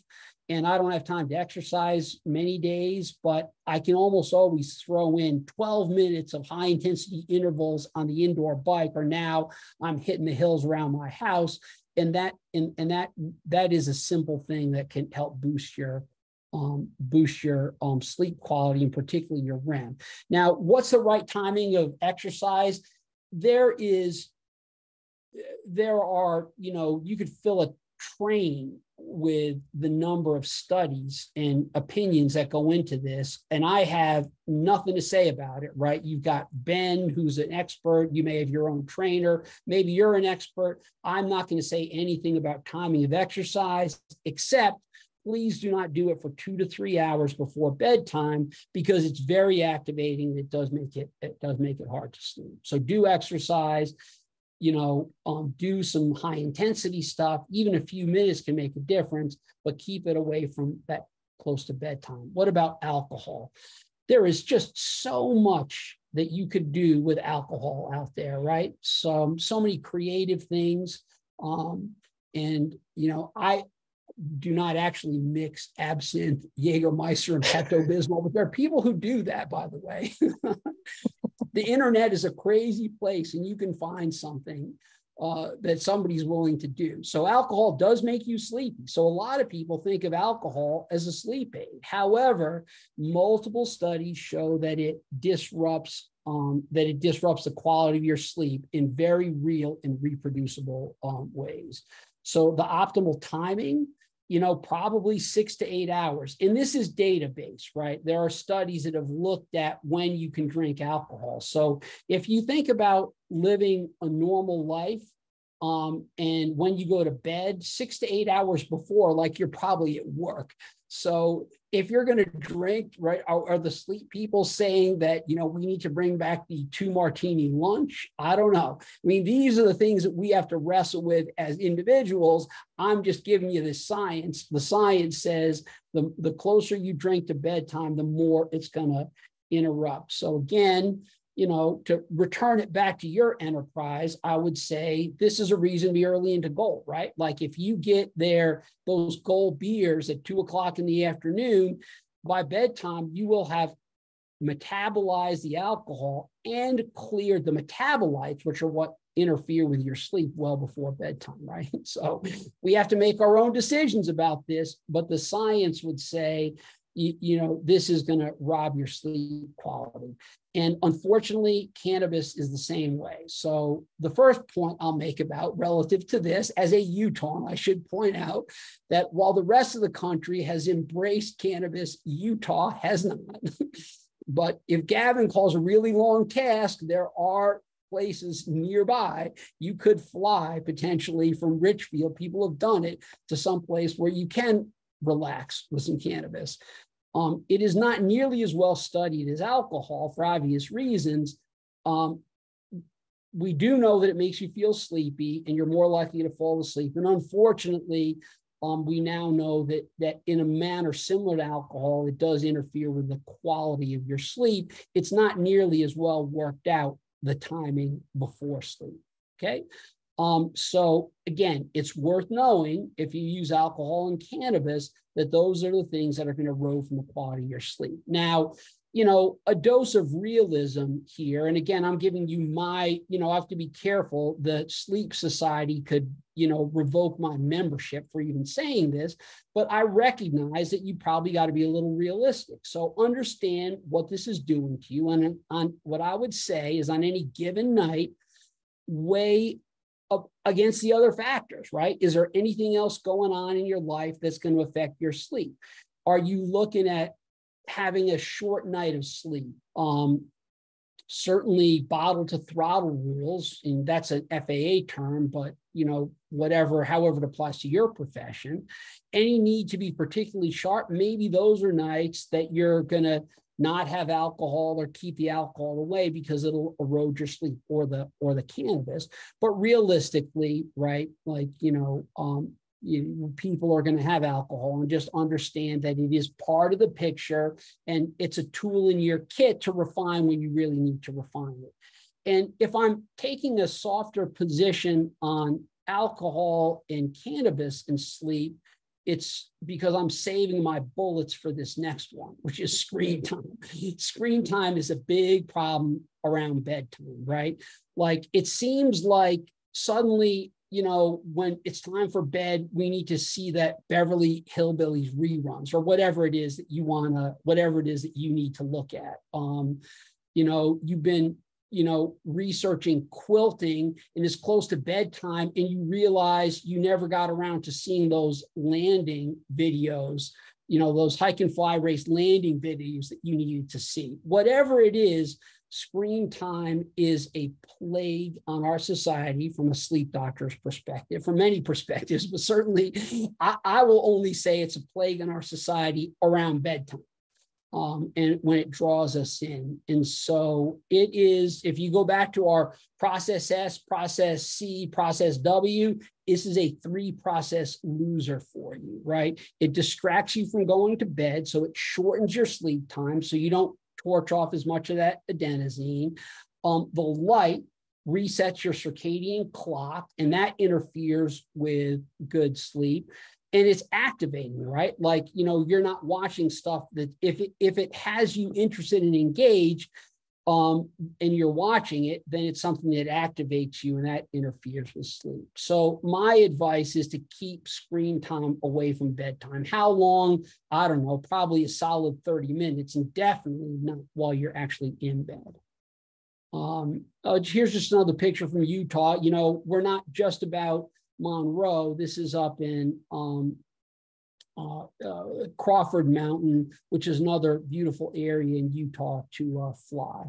and I don't have time to exercise many days, but I can almost always throw in 12 minutes of high intensity intervals on the indoor bike, or now I'm hitting the hills around my house. And that and, and that that is a simple thing that can help boost your um, boost your um, sleep quality and particularly your REM. Now, what's the right timing of exercise? There is, there are, you know, you could fill a train with the number of studies and opinions that go into this. And I have nothing to say about it, right? You've got Ben, who's an expert. You may have your own trainer. Maybe you're an expert. I'm not going to say anything about timing of exercise, except please do not do it for two to three hours before bedtime because it's very activating. It does make it, it does make it hard to sleep. So do exercise, you know, um, do some high intensity stuff. Even a few minutes can make a difference, but keep it away from that close to bedtime. What about alcohol? There is just so much that you could do with alcohol out there, right? So, so many creative things. Um, and you know, I do not actually mix absinthe, Jägermeister, and Pepto Bismol, but there are people who do that, by the way. the internet is a crazy place, and you can find something uh, that somebody's willing to do. So, alcohol does make you sleepy. So, a lot of people think of alcohol as a sleep aid. However, multiple studies show that it disrupts um, that it disrupts the quality of your sleep in very real and reproducible um, ways. So, the optimal timing you know, probably six to eight hours. And this is database, right? There are studies that have looked at when you can drink alcohol. So if you think about living a normal life, um, and when you go to bed, six to eight hours before, like you're probably at work. So if you're going to drink, right, are, are, the sleep people saying that, you know, we need to bring back the two martini lunch? I don't know. I mean, these are the things that we have to wrestle with as individuals. I'm just giving you the science. The science says the, the closer you drink to bedtime, the more it's going to interrupt. So again, you know, to return it back to your enterprise, I would say this is a reason to be early into goal, right? Like if you get there, those goal beers at two o'clock in the afternoon, by bedtime, you will have metabolized the alcohol and cleared the metabolites, which are what interfere with your sleep well before bedtime, right? So we have to make our own decisions about this, but the science would say, you, you know, this is going to rob your sleep quality. And unfortunately, cannabis is the same way. So the first point I'll make about relative to this, as a Utah, I should point out that while the rest of the country has embraced cannabis, Utah has not. but if Gavin calls a really long task, there are places nearby, you could fly potentially from Richfield. People have done it to some place where you can relax with some cannabis. Um, it is not nearly as well studied as alcohol for obvious reasons. Um, we do know that it makes you feel sleepy and you're more likely to fall asleep. And unfortunately, um, we now know that that in a manner similar to alcohol, it does interfere with the quality of your sleep. It's not nearly as well worked out the timing before sleep. Okay. Um, so again, it's worth knowing if you use alcohol and cannabis that those are the things that are going to erode from the quality of your sleep. Now, you know, a dose of realism here. And again, I'm giving you my, you know, I have to be careful. The Sleep Society could, you know, revoke my membership for even saying this, but I recognize that you probably got to be a little realistic. So understand what this is doing to you. And on what I would say is on any given night, weigh against the other factors, right? Is there anything else going on in your life that's going to affect your sleep? Are you looking at having a short night of sleep. Um, certainly bottle to throttle rules, and that's an FAA term, but you know, whatever, however it applies to your profession. Any need to be particularly sharp, maybe those are nights that you're gonna not have alcohol or keep the alcohol away because it'll erode your sleep or the or the cannabis. But realistically, right, like you know, um, you, people are going to have alcohol and just understand that it is part of the picture and it's a tool in your kit to refine when you really need to refine it. And if I'm taking a softer position on alcohol and cannabis and sleep, it's because I'm saving my bullets for this next one, which is screen time. screen time is a big problem around bedtime, right? Like it seems like suddenly you know, when it's time for bed, we need to see that Beverly Hillbillies reruns or whatever it is that you want to, whatever it is that you need to look at. Um, you know, you've been, you know, researching quilting and it's close to bedtime and you realize you never got around to seeing those landing videos, you know, those hike and fly race landing videos that you needed to see. Whatever it is, screen time is a plague on our society from a sleep doctor's perspective, from many perspectives, but certainly I, I will only say it's a plague on our society around bedtime. Um, and when it draws us in. And so it is, if you go back to our process S, process C, process W, this is a three process loser for you, right? It distracts you from going to bed. So it shortens your sleep time. So you don't torch off as much of that adenosine. Um, the light resets your circadian clock, and that interferes with good sleep. And it's activating, right? Like, you know, you're not watching stuff that if it, if it has you interested and engaged, um, and you're watching it, then it's something that activates you and that interferes with sleep. So my advice is to keep screen time away from bedtime. How long? I don't know, probably a solid 30 minutes and definitely not while you're actually in bed. Um, uh, here's just another picture from Utah. You know, we're not just about Monroe. This is up in um, uh, uh, Crawford Mountain, which is another beautiful area in Utah to uh, fly.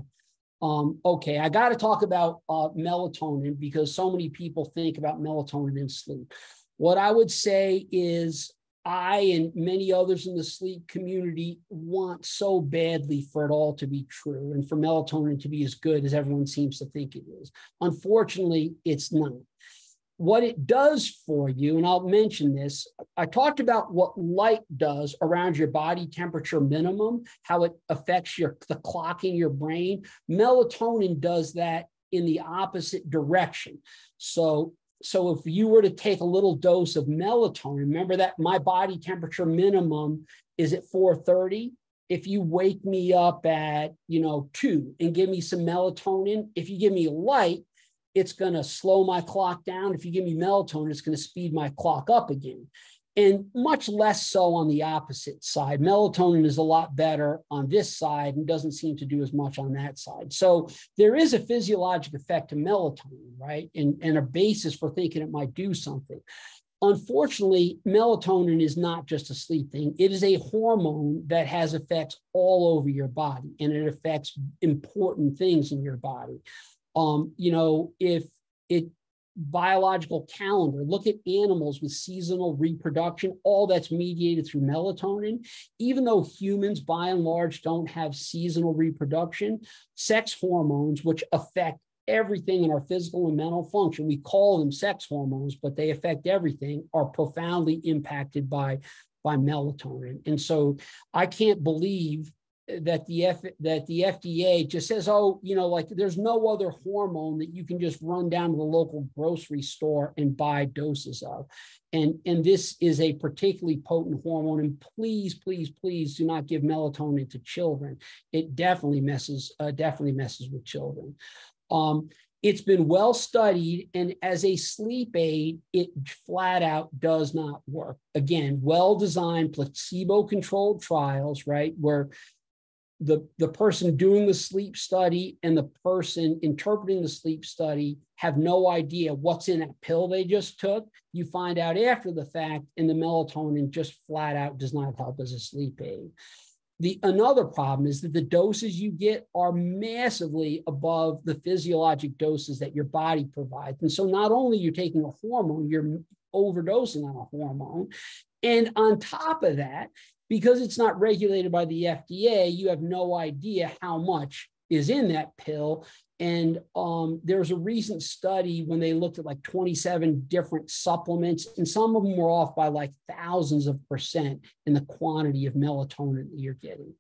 Um, okay, I got to talk about uh, melatonin because so many people think about melatonin in sleep. What I would say is, I and many others in the sleep community want so badly for it all to be true and for melatonin to be as good as everyone seems to think it is. Unfortunately, it's not what it does for you, and I'll mention this, I talked about what light does around your body temperature minimum, how it affects your the clock in your brain. Melatonin does that in the opposite direction. So, so if you were to take a little dose of melatonin, remember that my body temperature minimum is at 430. If you wake me up at, you know, two and give me some melatonin, if you give me light, it's going to slow my clock down. If you give me melatonin, it's going to speed my clock up again. And much less so on the opposite side. Melatonin is a lot better on this side and doesn't seem to do as much on that side. So there is a physiologic effect to melatonin, right? And, and a basis for thinking it might do something. Unfortunately, melatonin is not just a sleep thing. It is a hormone that has effects all over your body and it affects important things in your body. Um, you know, if it biological calendar, look at animals with seasonal reproduction, all that's mediated through melatonin. Even though humans by and large don't have seasonal reproduction, sex hormones, which affect everything in our physical and mental function, we call them sex hormones, but they affect everything, are profoundly impacted by, by melatonin. And so I can't believe that the F, that the FDA just says, oh, you know, like there's no other hormone that you can just run down to the local grocery store and buy doses of. And, and this is a particularly potent hormone. And please, please, please do not give melatonin to children. It definitely messes, uh, definitely messes with children. Um, it's been well studied, and as a sleep aid, it flat out does not work. Again, well designed placebo controlled trials, right? Where the, the person doing the sleep study and the person interpreting the sleep study have no idea what's in that pill they just took. You find out after the fact, and the melatonin just flat out does not help as a sleep aid. The another problem is that the doses you get are massively above the physiologic doses that your body provides. And so not only you're taking a hormone, you're overdosing on a hormone. And on top of that, because it's not regulated by the FDA, you have no idea how much is in that pill. And um, there's a recent study when they looked at like 27 different supplements, and some of them were off by like thousands of percent in the quantity of melatonin that you're getting.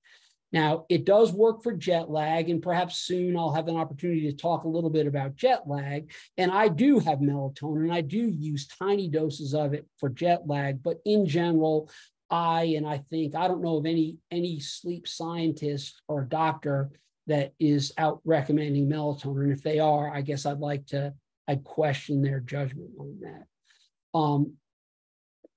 Now, it does work for jet lag, and perhaps soon I'll have an opportunity to talk a little bit about jet lag. And I do have melatonin, and I do use tiny doses of it for jet lag, but in general, I and I think I don't know of any any sleep scientist or doctor that is out recommending melatonin. If they are, I guess I'd like to I'd question their judgment on that. Um,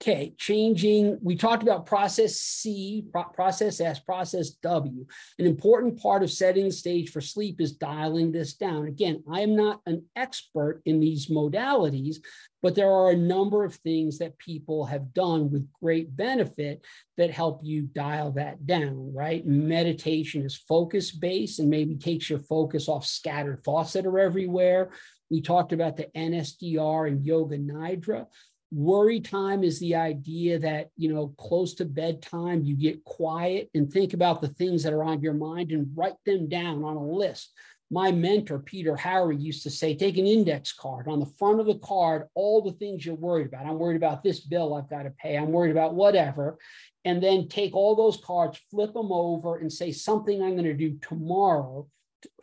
Okay, changing, we talked about process C, pro process S, process W. An important part of setting the stage for sleep is dialing this down. Again, I am not an expert in these modalities, but there are a number of things that people have done with great benefit that help you dial that down, right? Meditation is focus based and maybe takes your focus off scattered thoughts that are everywhere. We talked about the NSDR and Yoga Nidra worry time is the idea that you know close to bedtime you get quiet and think about the things that are on your mind and write them down on a list. My mentor peter harry used to say take an index card. On the front of the card all the things you're worried about. I'm worried about this bill i've got to pay. I'm worried about whatever. And then take all those cards flip them over and say something i'm going to do tomorrow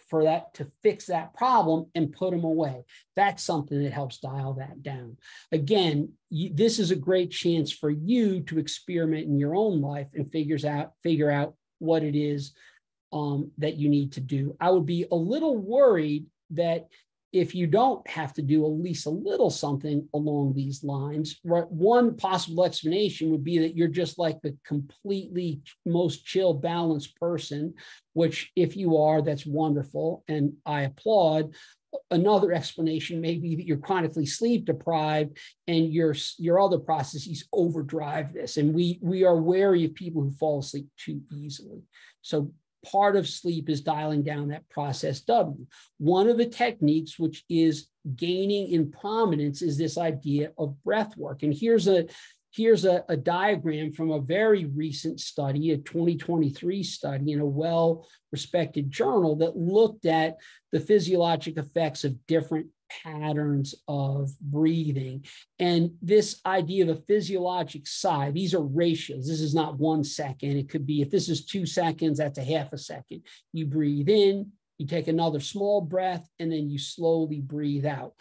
for that to fix that problem and put them away. That's something that helps dial that down. Again, you, this is a great chance for you to experiment in your own life and figures out figure out what it is um, that you need to do. I would be a little worried that if you don't have to do at least a little something along these lines, right, one possible explanation would be that you're just like the completely most chill, balanced person, which if you are, that's wonderful. And I applaud. Another explanation may be that you're chronically sleep deprived and your, your other processes overdrive this. And we, we are wary of people who fall asleep too easily. So part of sleep is dialing down that process W. One of the techniques, which is gaining in prominence, is this idea of breath work. And here's a here's a, a diagram from a very recent study, a 2023 study in a well-respected journal that looked at the physiologic effects of different patterns of breathing. And this idea of a physiologic sigh, these are ratios. This is not one second. It could be if this is two seconds, that's a half a second. You breathe in, you take another small breath, and then you slowly breathe out,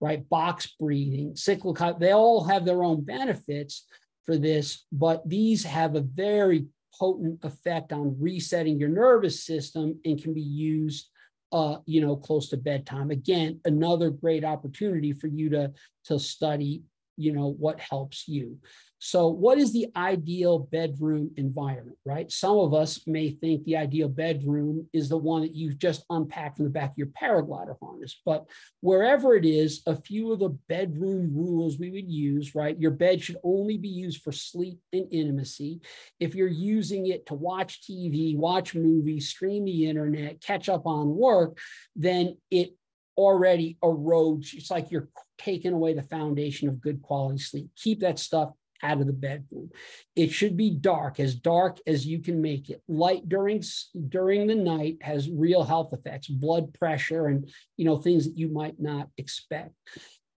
right? Box breathing, cyclical, they all have their own benefits for this, but these have a very potent effect on resetting your nervous system and can be used uh, you know, close to bedtime. Again, another great opportunity for you to, to study, you know, what helps you. So, what is the ideal bedroom environment, right? Some of us may think the ideal bedroom is the one that you've just unpacked from the back of your paraglider harness. But wherever it is, a few of the bedroom rules we would use, right? Your bed should only be used for sleep and intimacy. If you're using it to watch TV, watch movies, stream the internet, catch up on work, then it already erodes. It's like you're taking away the foundation of good quality sleep. Keep that stuff out of the bedroom. It should be dark, as dark as you can make it. Light during during the night has real health effects, blood pressure, and you know things that you might not expect.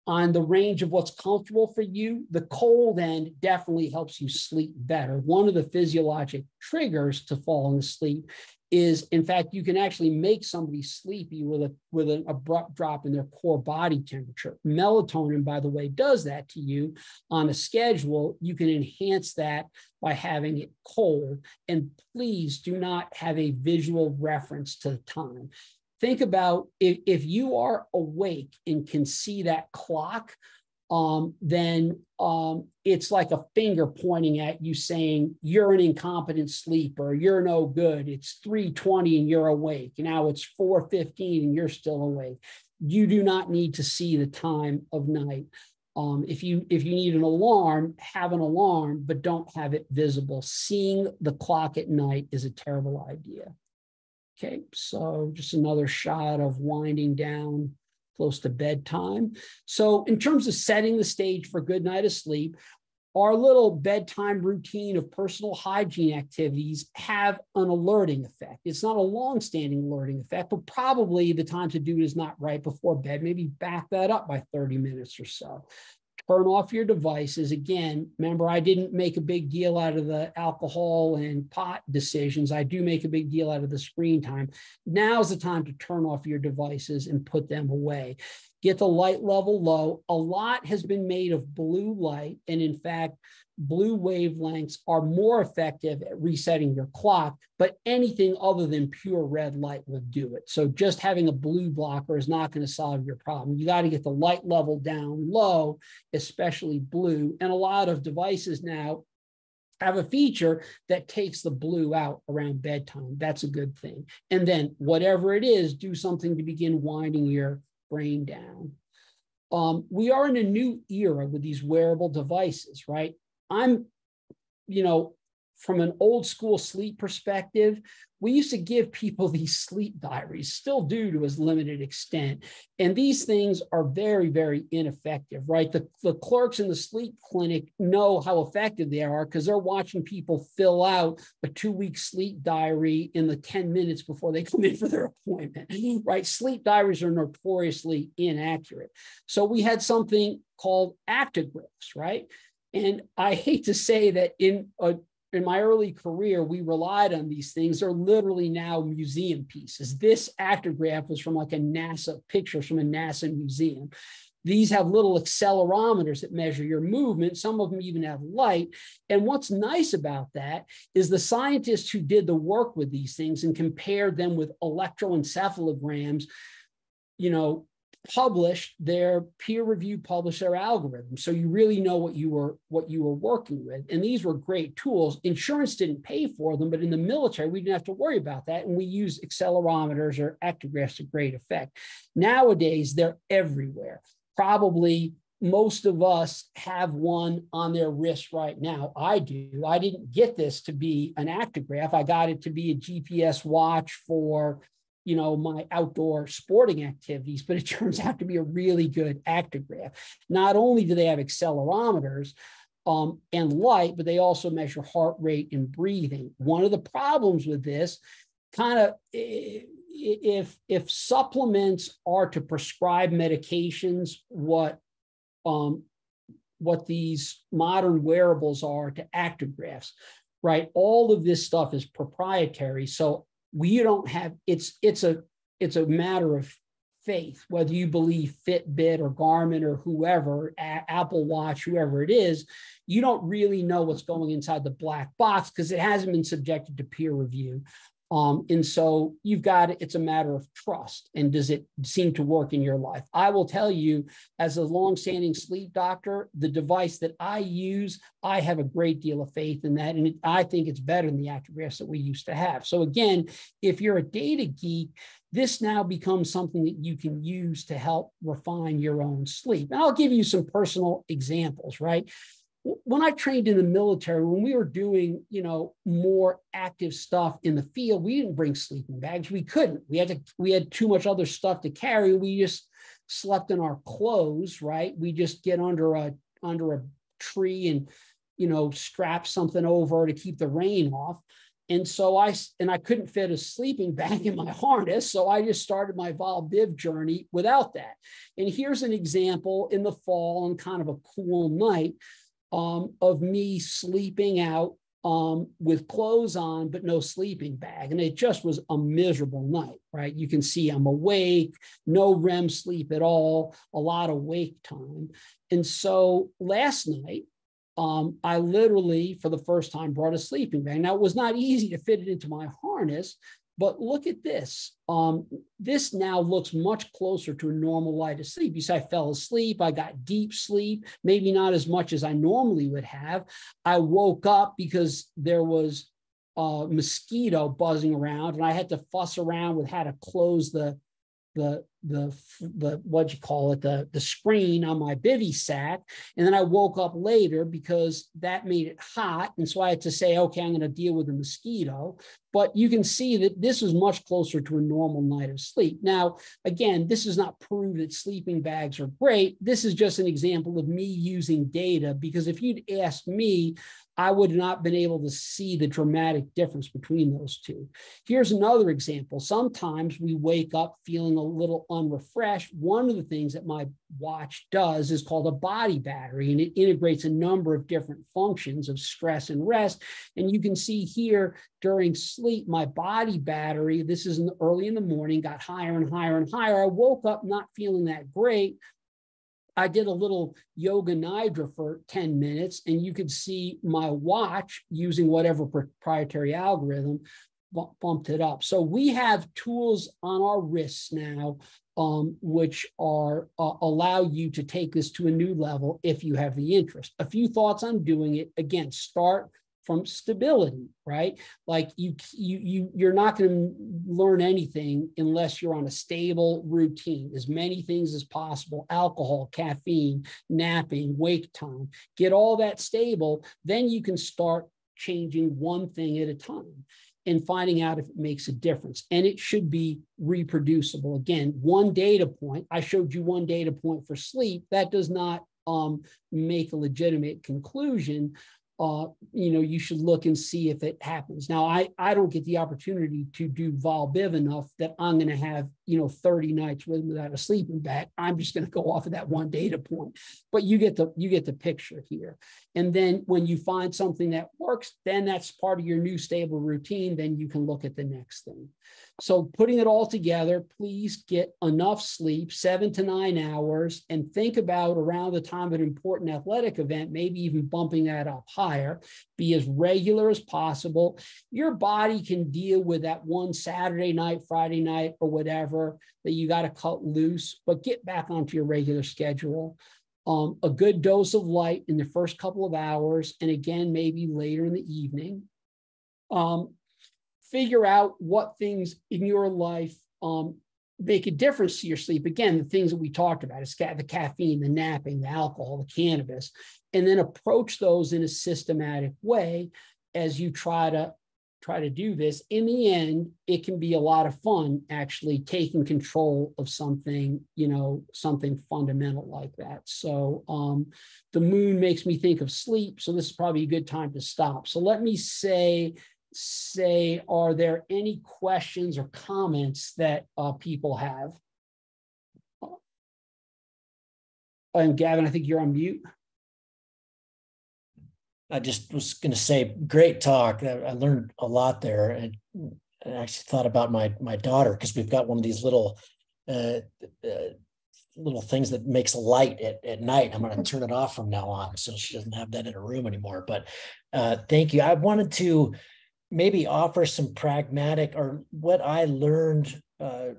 On the range of what's comfortable for you, the cold end definitely helps you sleep better. One of the physiologic triggers to falling into sleep is in fact you can actually make somebody sleepy with a with an abrupt drop in their core body temperature. Melatonin by the way does that to you on a schedule. You can enhance that by having it cold. And please do not have a visual reference to the time. Think about if, if you are awake and can see that clock um, then um, it's like a finger pointing at you saying you're an incompetent sleeper, you're no good. It's 3:20 and you're awake. Now it's 4:15 and you're still awake. You do not need to see the time of night. Um, if you if you need an alarm, have an alarm, but don't have it visible. Seeing the clock at night is a terrible idea. Okay, so just another shot of winding down close to bedtime. So, in terms of setting the stage for good night of sleep, our little bedtime routine of personal hygiene activities have an alerting effect. It's not a long-standing alerting effect, but probably the time to do it is not right before bed. Maybe back that up by 30 minutes or so turn off your devices. Again, remember, I didn't make a big deal out of the alcohol and pot decisions. I do make a big deal out of the screen time. Now's the time to turn off your devices and put them away. Get the light level low. A lot has been made of blue light. And in fact, blue wavelengths are more effective at resetting your clock, but anything other than pure red light will do it. So just having a blue blocker is not going to solve your problem. You got to get the light level down low, especially blue. And a lot of devices now have a feature that takes the blue out around bedtime. That's a good thing. And then whatever it is, do something to begin winding your brain down. Um, we are in a new era with these wearable devices, right? I'm, you know, from an old school sleep perspective, we used to give people these sleep diaries, still do to a limited extent. And these things are very, very ineffective, right? The, the clerks in the sleep clinic know how effective they are because they're watching people fill out a two week sleep diary in the 10 minutes before they come in for their appointment, right? Sleep diaries are notoriously inaccurate. So we had something called actigraphs, right? And I hate to say that in a, in my early career, we relied on these things. They're literally now museum pieces. This actigraph was from like a NASA picture from a NASA museum. These have little accelerometers that measure your movement. Some of them even have light. And what's nice about that is the scientists who did the work with these things and compared them with electroencephalograms, you know, published their peer review published their algorithm so you really know what you were what you were working with and these were great tools insurance didn't pay for them but in the military we didn't have to worry about that and we use accelerometers or actigraphs to great effect nowadays they're everywhere probably most of us have one on their wrist right now. I do. I didn't get this to be an actigraph. I got it to be a GPS watch for you know, my outdoor sporting activities, but it turns out to be a really good actigraph. Not only do they have accelerometers um, and light, but they also measure heart rate and breathing. One of the problems with this kind of, if if supplements are to prescribe medications, what um, what these modern wearables are to actigraphs, right? All of this stuff is proprietary, so we don't have it's it's a it's a matter of faith, whether you believe Fitbit or Garmin or whoever, a- Apple Watch, whoever it is, you don't really know what's going inside the black box because it hasn't been subjected to peer review. Um, and so you've got it's a matter of trust and does it seem to work in your life? I will tell you, as a long-standing sleep doctor, the device that I use, I have a great deal of faith in that, and it, I think it's better than the Actigraphs that we used to have. So again, if you're a data geek, this now becomes something that you can use to help refine your own sleep. And I'll give you some personal examples, right? When I trained in the military, when we were doing, you know, more active stuff in the field, we didn't bring sleeping bags. We couldn't. We had to. We had too much other stuff to carry. We just slept in our clothes, right? We just get under a under a tree and, you know, strap something over to keep the rain off. And so I and I couldn't fit a sleeping bag in my harness, so I just started my VolBiv journey without that. And here's an example in the fall on kind of a cool night um, of me sleeping out um, with clothes on, but no sleeping bag. And it just was a miserable night, right? You can see I'm awake, no REM sleep at all, a lot of wake time. And so last night, um, I literally, for the first time, brought a sleeping bag. Now, it was not easy to fit it into my harness but look at this. Um, this now looks much closer to a normal light of sleep. You say I fell asleep, I got deep sleep, maybe not as much as I normally would have. I woke up because there was a mosquito buzzing around, and I had to fuss around with how to close the the the the what you call it? The the screen on my bivy sack. And then i woke up later because that made it hot. And so i had to say okay i'm going to deal with the mosquito. But you can see that this is much closer to a normal night of sleep. Now again this is not prove that sleeping bags are great. This is just an example of me using data because if you'd asked me I would not been able to see the dramatic difference between those two. Here's another example. Sometimes we wake up feeling a little unrefreshed. One of the things that my watch does is called a body battery, and it integrates a number of different functions of stress and rest. And you can see here during sleep, my body battery, this is in the, early in the morning, got higher and higher and higher. I woke up not feeling that great. I did a little yoga nidra for 10 minutes, and you could see my watch using whatever proprietary algorithm bumped it up. So we have tools on our wrists now, um, which are uh, allow you to take this to a new level if you have the interest. A few thoughts on doing it. Again, start from stability right like you you you you're not going to learn anything unless you're on a stable routine as many things as possible alcohol caffeine napping wake time get all that stable then you can start changing one thing at a time and finding out if it makes a difference. And it should be reproducible. Again, one data point. I showed you one data point for sleep. That does not um, make a legitimate conclusion uh, you know, you should look and see if it happens. Now, I, I don't get the opportunity to do Vol Biv enough that I'm going to have, you know, 30 nights without a sleeping bag. I'm just going to go off of that one data point. But you get the you get the picture here. And then when you find something that works, then that's part of your new stable routine. Then you can look at the next thing. So putting it all together, please get enough sleep, seven to nine hours, and think about around the time of an important athletic event, maybe even bumping that up higher. Be as regular as possible. Your body can deal with that one Saturday night, Friday night, or whatever that you got to cut loose, but get back onto your regular schedule. Um, a good dose of light in the first couple of hours, and again, maybe later in the evening. Um, figure out what things in your life um, make a difference to your sleep. Again, the things that we talked about is the caffeine, the napping, the alcohol, the cannabis, and then approach those in a systematic way as you try to try to do this. In the end, it can be a lot of fun actually taking control of something, you know, something fundamental like that. So um, the moon makes me think of sleep. So this is probably a good time to stop. So let me say say, are there any questions or comments that uh, people have? And Gavin, I think you're on mute. I just was going to say, great talk. I, learned a lot there, and I actually thought about my my daughter because we've got one of these little uh, uh, little things that makes light at, at night. I'm going to turn it off from now on, so she doesn't have that in her room anymore. But uh, thank you. I wanted to maybe offer some pragmatic or what I learned uh,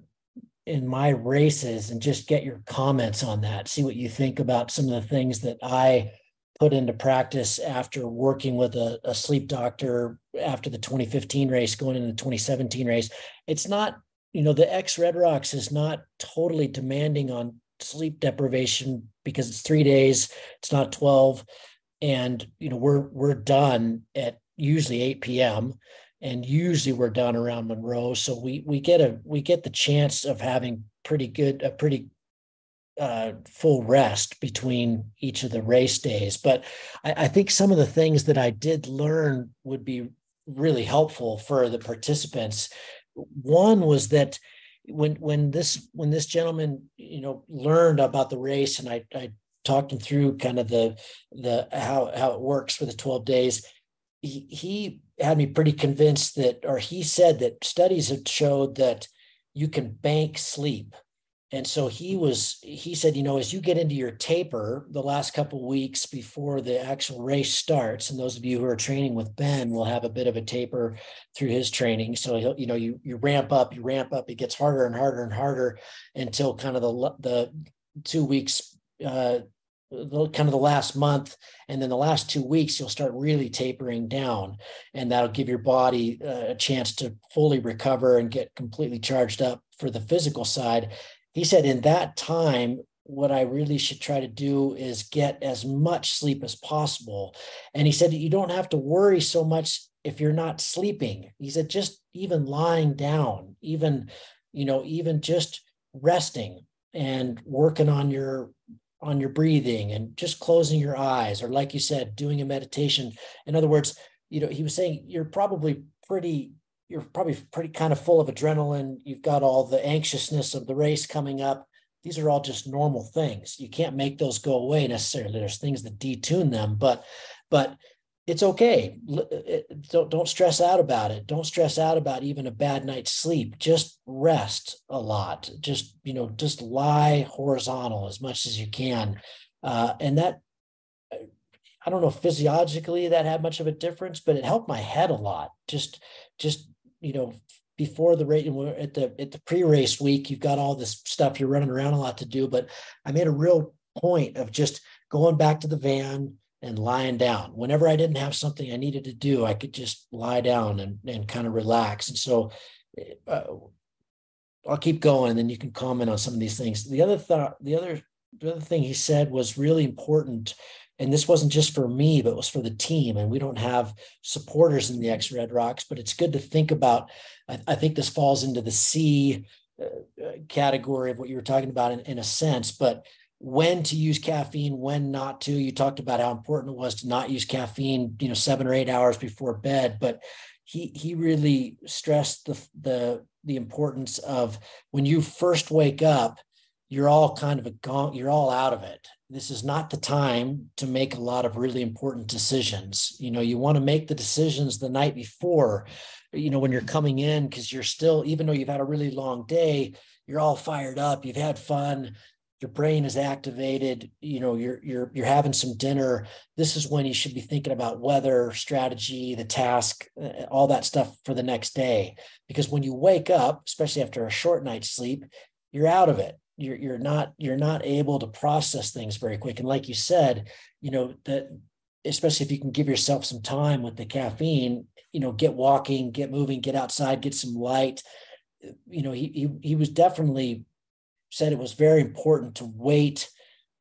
in my races, and just get your comments on that. See what you think about some of the things that I put into practice after working with a, a, sleep doctor after the 2015 race, going into the 2017 race. It's not, you know, the X Red Rocks is not totally demanding on sleep deprivation because it's three days, it's not 12. And, you know, we're we're done at usually 8 p.m. And usually we're done around Monroe. So we we get a we get the chance of having pretty good a pretty uh, full rest between each of the race days. But I, I, think some of the things that I did learn would be really helpful for the participants. One was that when when this when this gentleman you know learned about the race and I, I talked him through kind of the the how how it works for the 12 days he, he had me pretty convinced that or he said that studies have showed that you can bank sleep. And so he was he said you know as you get into your taper the last couple weeks before the actual race starts and those of you who are training with ben will have a bit of a taper through his training. So he'll you know you you ramp up you ramp up it gets harder and harder and harder until kind of the the two weeks uh the, kind of the last month and then the last two weeks you'll start really tapering down and that'll give your body uh, a chance to fully recover and get completely charged up for the physical side he said, in that time, what I really should try to do is get as much sleep as possible. And he said, you don't have to worry so much if you're not sleeping. He said, just even lying down, even, you know, even just resting and working on your on your breathing and just closing your eyes or like you said doing a meditation in other words you know he was saying you're probably pretty you're probably pretty kind of full of adrenaline. You've got all the anxiousness of the race coming up. These are all just normal things. You can't make those go away necessarily. There's things that detune them, but but it's okay. Don't don't stress out about it. Don't stress out about even a bad night's sleep. Just rest a lot. Just you know, just lie horizontal as much as you can, uh, and that I don't know physiologically that had much of a difference, but it helped my head a lot. Just just you know, before the race at the at the pre-race week, you've got all this stuff you're running around a lot to do. But I made a real point of just going back to the van and lying down. Whenever I didn't have something I needed to do, I could just lie down and, and kind of relax. And so uh, I'll keep going and then you can comment on some of these things. The other thought, the other the other thing he said was really important and this wasn't just for me, but was for the team. And we don't have supporters in the X Red Rocks, but it's good to think about. I, I think this falls into the C uh, uh, category of what you were talking about in, in a sense, but when to use caffeine, when not to. You talked about how important it was to not use caffeine, you know, seven or eight hours before bed, but he he really stressed the the the importance of when you first wake up, you're all kind of a gong, you're all out of it this is not the time to make a lot of really important decisions. You know, you want to make the decisions the night before, you know, when you're coming in, because you're still, even though you've had a really long day, you're all fired up, you've had fun, your brain is activated, you know, you're you're you're having some dinner. This is when you should be thinking about weather, strategy, the task, uh, all that stuff for the next day. Because when you wake up, especially after a short night's sleep, you're out of it you're you're not you're not able to process things very quick and like you said you know that especially if you can give yourself some time with the caffeine you know get walking get moving get outside get some light you know he he, he was definitely said it was very important to wait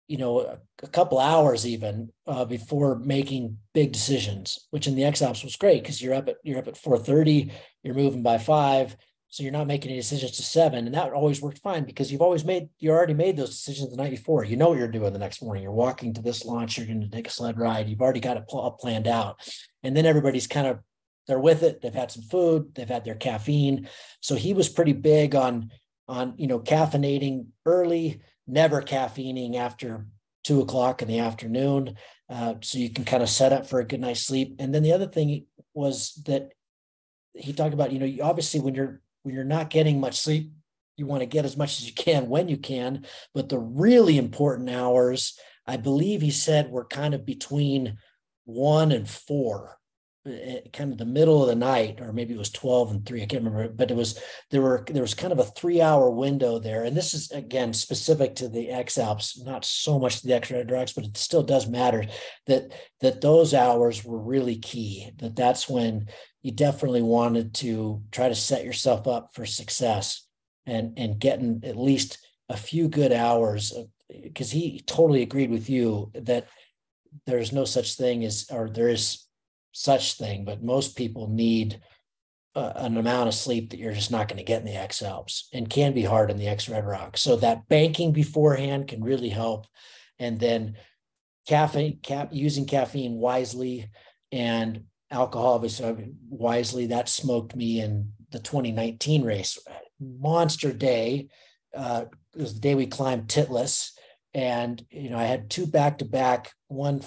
you know a, a couple hours even uh, before making big decisions which in the X Alps was great because you're up at you're up at 4:30 you're moving by 5 so you're not making any decisions to seven. And that always worked fine because you've always made, you already made those decisions the night before. You know what you're doing the next morning. You're walking to this launch, you're going to take a sled ride. You've already got it pl- planned out. And then everybody's kind of they're with it. They've had some food, they've had their caffeine. So he was pretty big on on you know caffeinating early, never caffeining after two o'clock in the afternoon, uh, so you can kind of set up for a good night's sleep. And then the other thing was that he talked about you know obviously when you're when you're not getting much sleep, you want to get as much as you can when you can, but the really important hours, I believe he said, were kind of between one and four Eh, kind of the middle of the night or maybe it was 12 and 3 i can't remember but it was there were there was kind of a three hour window there. And this is again specific to the x alps not so much the red rocks but it still does matter that that those hours were really key that that's when you definitely wanted to try to set yourself up for success and and getting at least a few good hours because he totally agreed with you that there's no such thing as or there is such thing, but most people need uh, an amount of sleep that you're just not going to get in the X Alps and can be hard in the X Red Rock. So that banking beforehand can really help. And then caffeine, cap, using caffeine wisely and alcohol obviously wisely. That smoked me in the 2019 race. Monster day. Uh, it was the day we climbed Titlis. And, you know, I had two back to back, one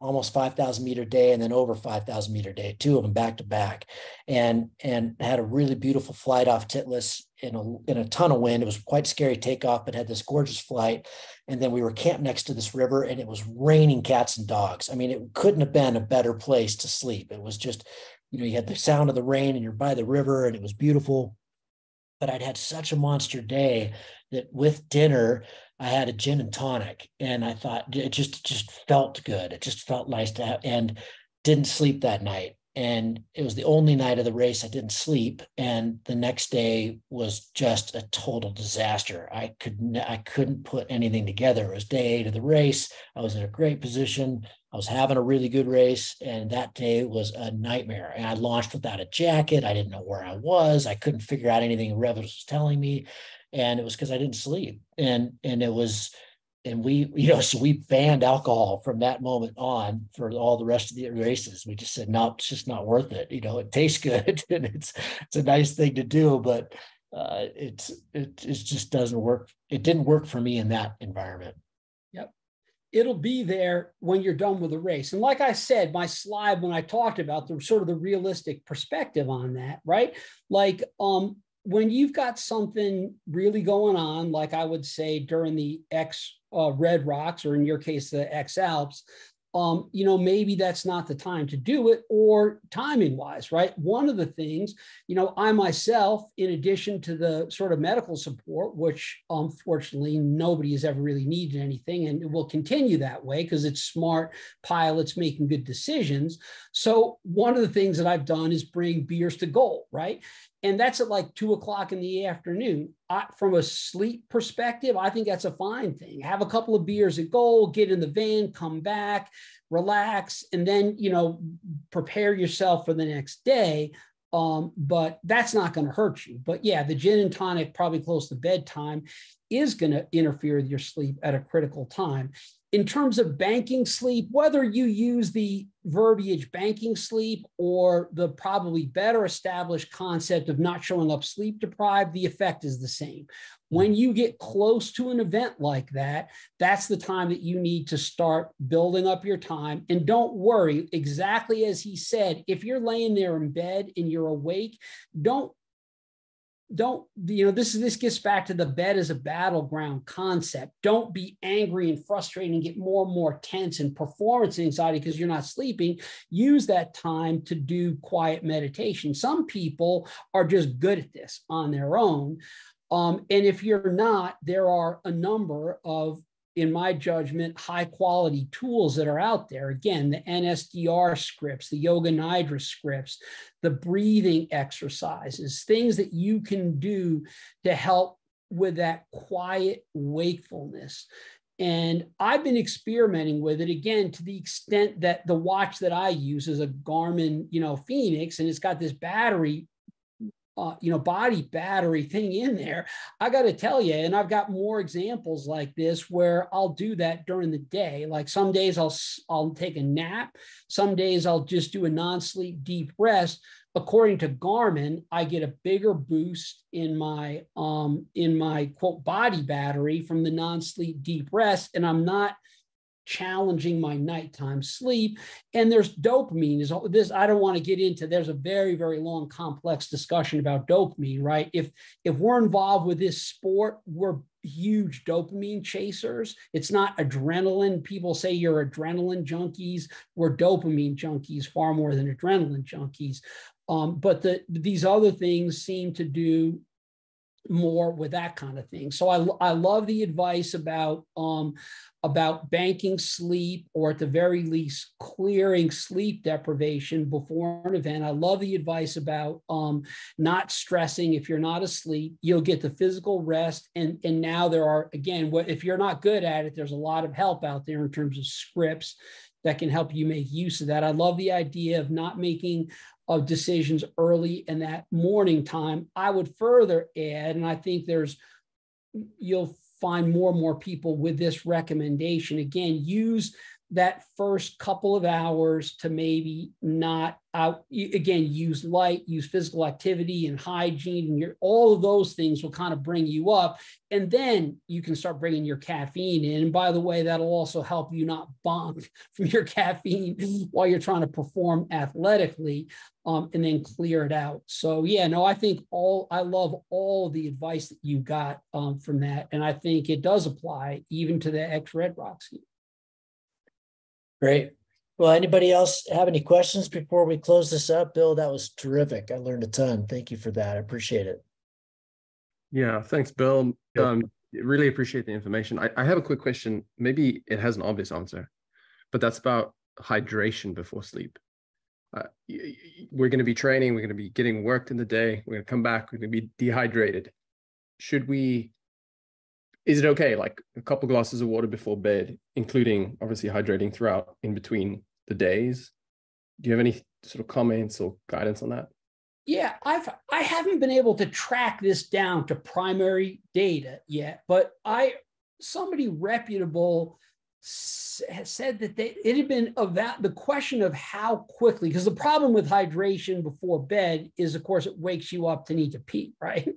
almost 5000 meter day and then over 5000 meter day two of them back to back and and had a really beautiful flight off titlis in a in a ton of wind. It was quite scary takeoff but had this gorgeous flight. And then we were camped next to this river and it was raining cats and dogs. I mean it couldn't have been a better place to sleep. It was just you know you had the sound of the rain and you're by the river and it was beautiful. But i'd had such a monster day that with dinner I had a gin and tonic, and I thought it just just felt good. It just felt nice to have, and didn't sleep that night. And it was the only night of the race I didn't sleep, and the next day was just a total disaster. I could I couldn't put anything together. It was day eight of the race. I was in a great position. I was having a really good race, and that day was a nightmare. And I launched without a jacket. I didn't know where I was. I couldn't figure out anything Revis was telling me and it was because I didn't sleep. And and it was, and we, you know, so we banned alcohol from that moment on for all the rest of the races. We just said, no, it's just not worth it. You know, it tastes good and it's it's a nice thing to do, but uh, it's it, it just doesn't work. It didn't work for me in that environment. Yep. It'll be there when you're done with the race. And like I said, my slide when I talked about the sort of the realistic perspective on that, right? Like um when you've got something really going on, like I would say during the X uh, Red Rocks, or in your case, the X Alps, um, you know, maybe that's not the time to do it or timing wise, right? One of the things, you know, I myself, in addition to the sort of medical support, which unfortunately nobody has ever really needed anything and it will continue that way because it's smart pilots making good decisions. So, one of the things that I've done is bring beers to goal, right? And that's at like two o'clock in the afternoon. I, from a sleep perspective, I think that's a fine thing. Have a couple of beers at goal, get in the van, come back, relax, and then you know prepare yourself for the next day. Um, but that's not going to hurt you. But yeah, the gin and tonic, probably close to bedtime, is going to interfere with your sleep at a critical time in terms of banking sleep, whether you use the verbiage banking sleep or the probably better established concept of not showing up sleep deprived, the effect is the same. When you get close to an event like that, that's the time that you need to start building up your time. And don't worry, exactly as he said, if you're laying there in bed and you're awake, don't don't you know this is this gets back to the bed as a battleground concept. Don't be angry and frustrated and get more and more tense and performance anxiety because you're not sleeping. Use that time to do quiet meditation. Some people are just good at this on their own. Um, and if you're not there are a number of in my judgment, high quality tools that are out there. Again, the NSDR scripts, the Yoga Nidra scripts, the breathing exercises, things that you can do to help with that quiet wakefulness. And I've been experimenting with it again to the extent that the watch that I use is a Garmin, you know, Fenix, and it's got this battery uh, you know body battery thing in there i got to tell you and i've got more examples like this where i'll do that during the day. Like some days i'll i'll take a nap some days i'll just do a non-sleep deep rest. According to garmin i get a bigger boost in my um in my quote body battery from the non-sleep deep rest and i'm not challenging my nighttime sleep. And there's dopamine. Is this I don't want to get into. There's a very very long complex discussion about dopamine, right? If if we're involved with this sport, we're huge dopamine chasers. It's not adrenaline. People say you're adrenaline junkies. We're dopamine junkies far more than adrenaline junkies. Um, but the, these other things seem to do more with that kind of thing. So I, I love the advice about um, about banking sleep or at the very least clearing sleep deprivation before an event. I love the advice about um, not stressing. If you're not asleep, you'll get the physical rest. And, and now there are, again, what if you're not good at it, there's a lot of help out there in terms of scripts that can help you make use of that. I love the idea of not making of decisions early in that morning time. I would further add, and I think there's, you'll find more and more people with this recommendation. Again, use that first couple of hours to maybe not out again use light use physical activity and hygiene and your all of those things will kind of bring you up. And then you can start bringing your caffeine in. And by the way that'll also help you not bonk from your caffeine while you're trying to perform athletically um, and then clear it out. So yeah no i think all i love all the advice that you got um, from that. And i think it does apply even to the x red rocks Great. Well, anybody else have any questions before we close this up? Bill, that was terrific. I learned a ton. Thank you for that. I appreciate it. Yeah, thanks, Bill. Yep. Um, really appreciate the information. I, I have a quick question. Maybe it has an obvious answer, but that's about hydration before sleep. Uh, we're going to be training. We're going to be getting worked in the day. We're going to come back. We're going to be dehydrated. Should we is it okay like a couple glasses of water before bed including obviously hydrating throughout in between the days? Do you have any sort of comments or guidance on that? Yeah i've i haven't been able to track this down to primary data yet but i somebody reputable said that they it had been about the question of how quickly because the problem with hydration before bed is of course it wakes you up to need to pee right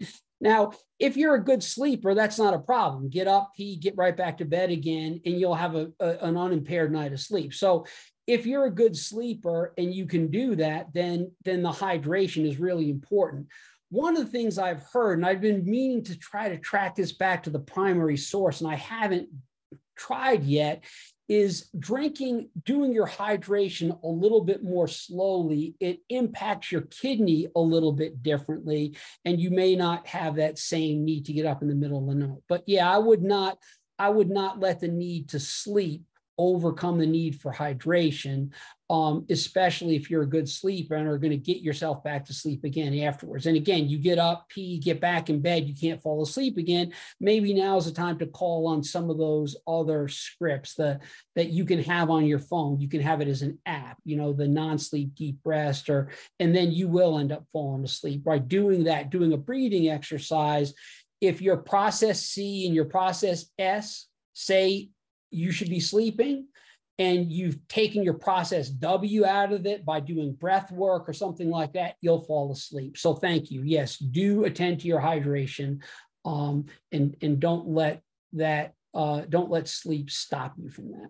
now, if you're a good sleeper, that's not a problem. Get up, pee, get right back to bed again, and you'll have a, a, an unimpaired night of sleep. So if you're a good sleeper and you can do that, then, then the hydration is really important. One of the things I've heard, and I've been meaning to try to track this back to the primary source, and I haven't tried yet, is drinking, doing your hydration a little bit more slowly, it impacts your kidney a little bit differently. And you may not have that same need to get up in the middle of the night. But yeah, I would not, I would not let the need to sleep overcome the need for hydration, um, especially if you're a good sleeper and are going to get yourself back to sleep again afterwards. And again, you get up, pee, get back in bed, you can't fall asleep again. Maybe now is the time to call on some of those other scripts that that you can have on your phone. You can have it as an app, you know, the non-sleep deep rest, or and then you will end up falling asleep. By doing that, doing a breathing exercise, if your process C and your process S say you should be sleeping and you've taken your process W out of it by doing breath work or something like that, you'll fall asleep. So thank you. Yes, do attend to your hydration um, and, and don't let that, uh, don't let sleep stop you from that.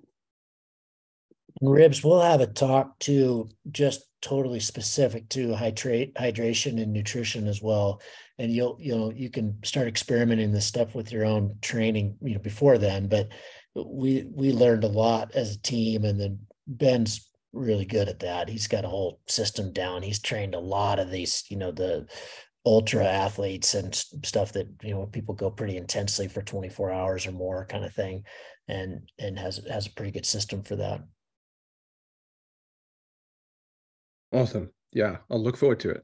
Ribs, we'll have a talk to just totally specific to hydrate hydration and nutrition as well. And you'll, you know, you can start experimenting this stuff with your own training, you know, before then, but we we learned a lot as a team and then ben's really good at that. He's got a whole system down. He's trained a lot of these you know the ultra athletes and stuff that you know people go pretty intensely for 24 hours or more kind of thing and and has has a pretty good system for that. Awesome. Yeah i'll look forward to it.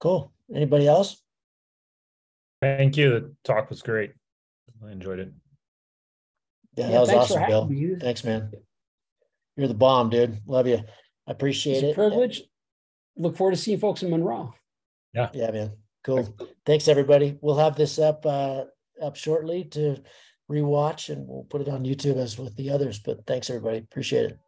Cool. Anybody else? Thank you. The talk was great I enjoyed it. Yeah, yeah that was awesome, Bill. Me. Thanks, man. You're the bomb, dude. Love you. I appreciate it's it. privilege. look forward to seeing folks in Monroe. Yeah, Yeah, man. Cool. Thanks, everybody. We'll have this up uh up shortly to rewatch and we'll put it on YouTube as with the others. But thanks, everybody. Appreciate it.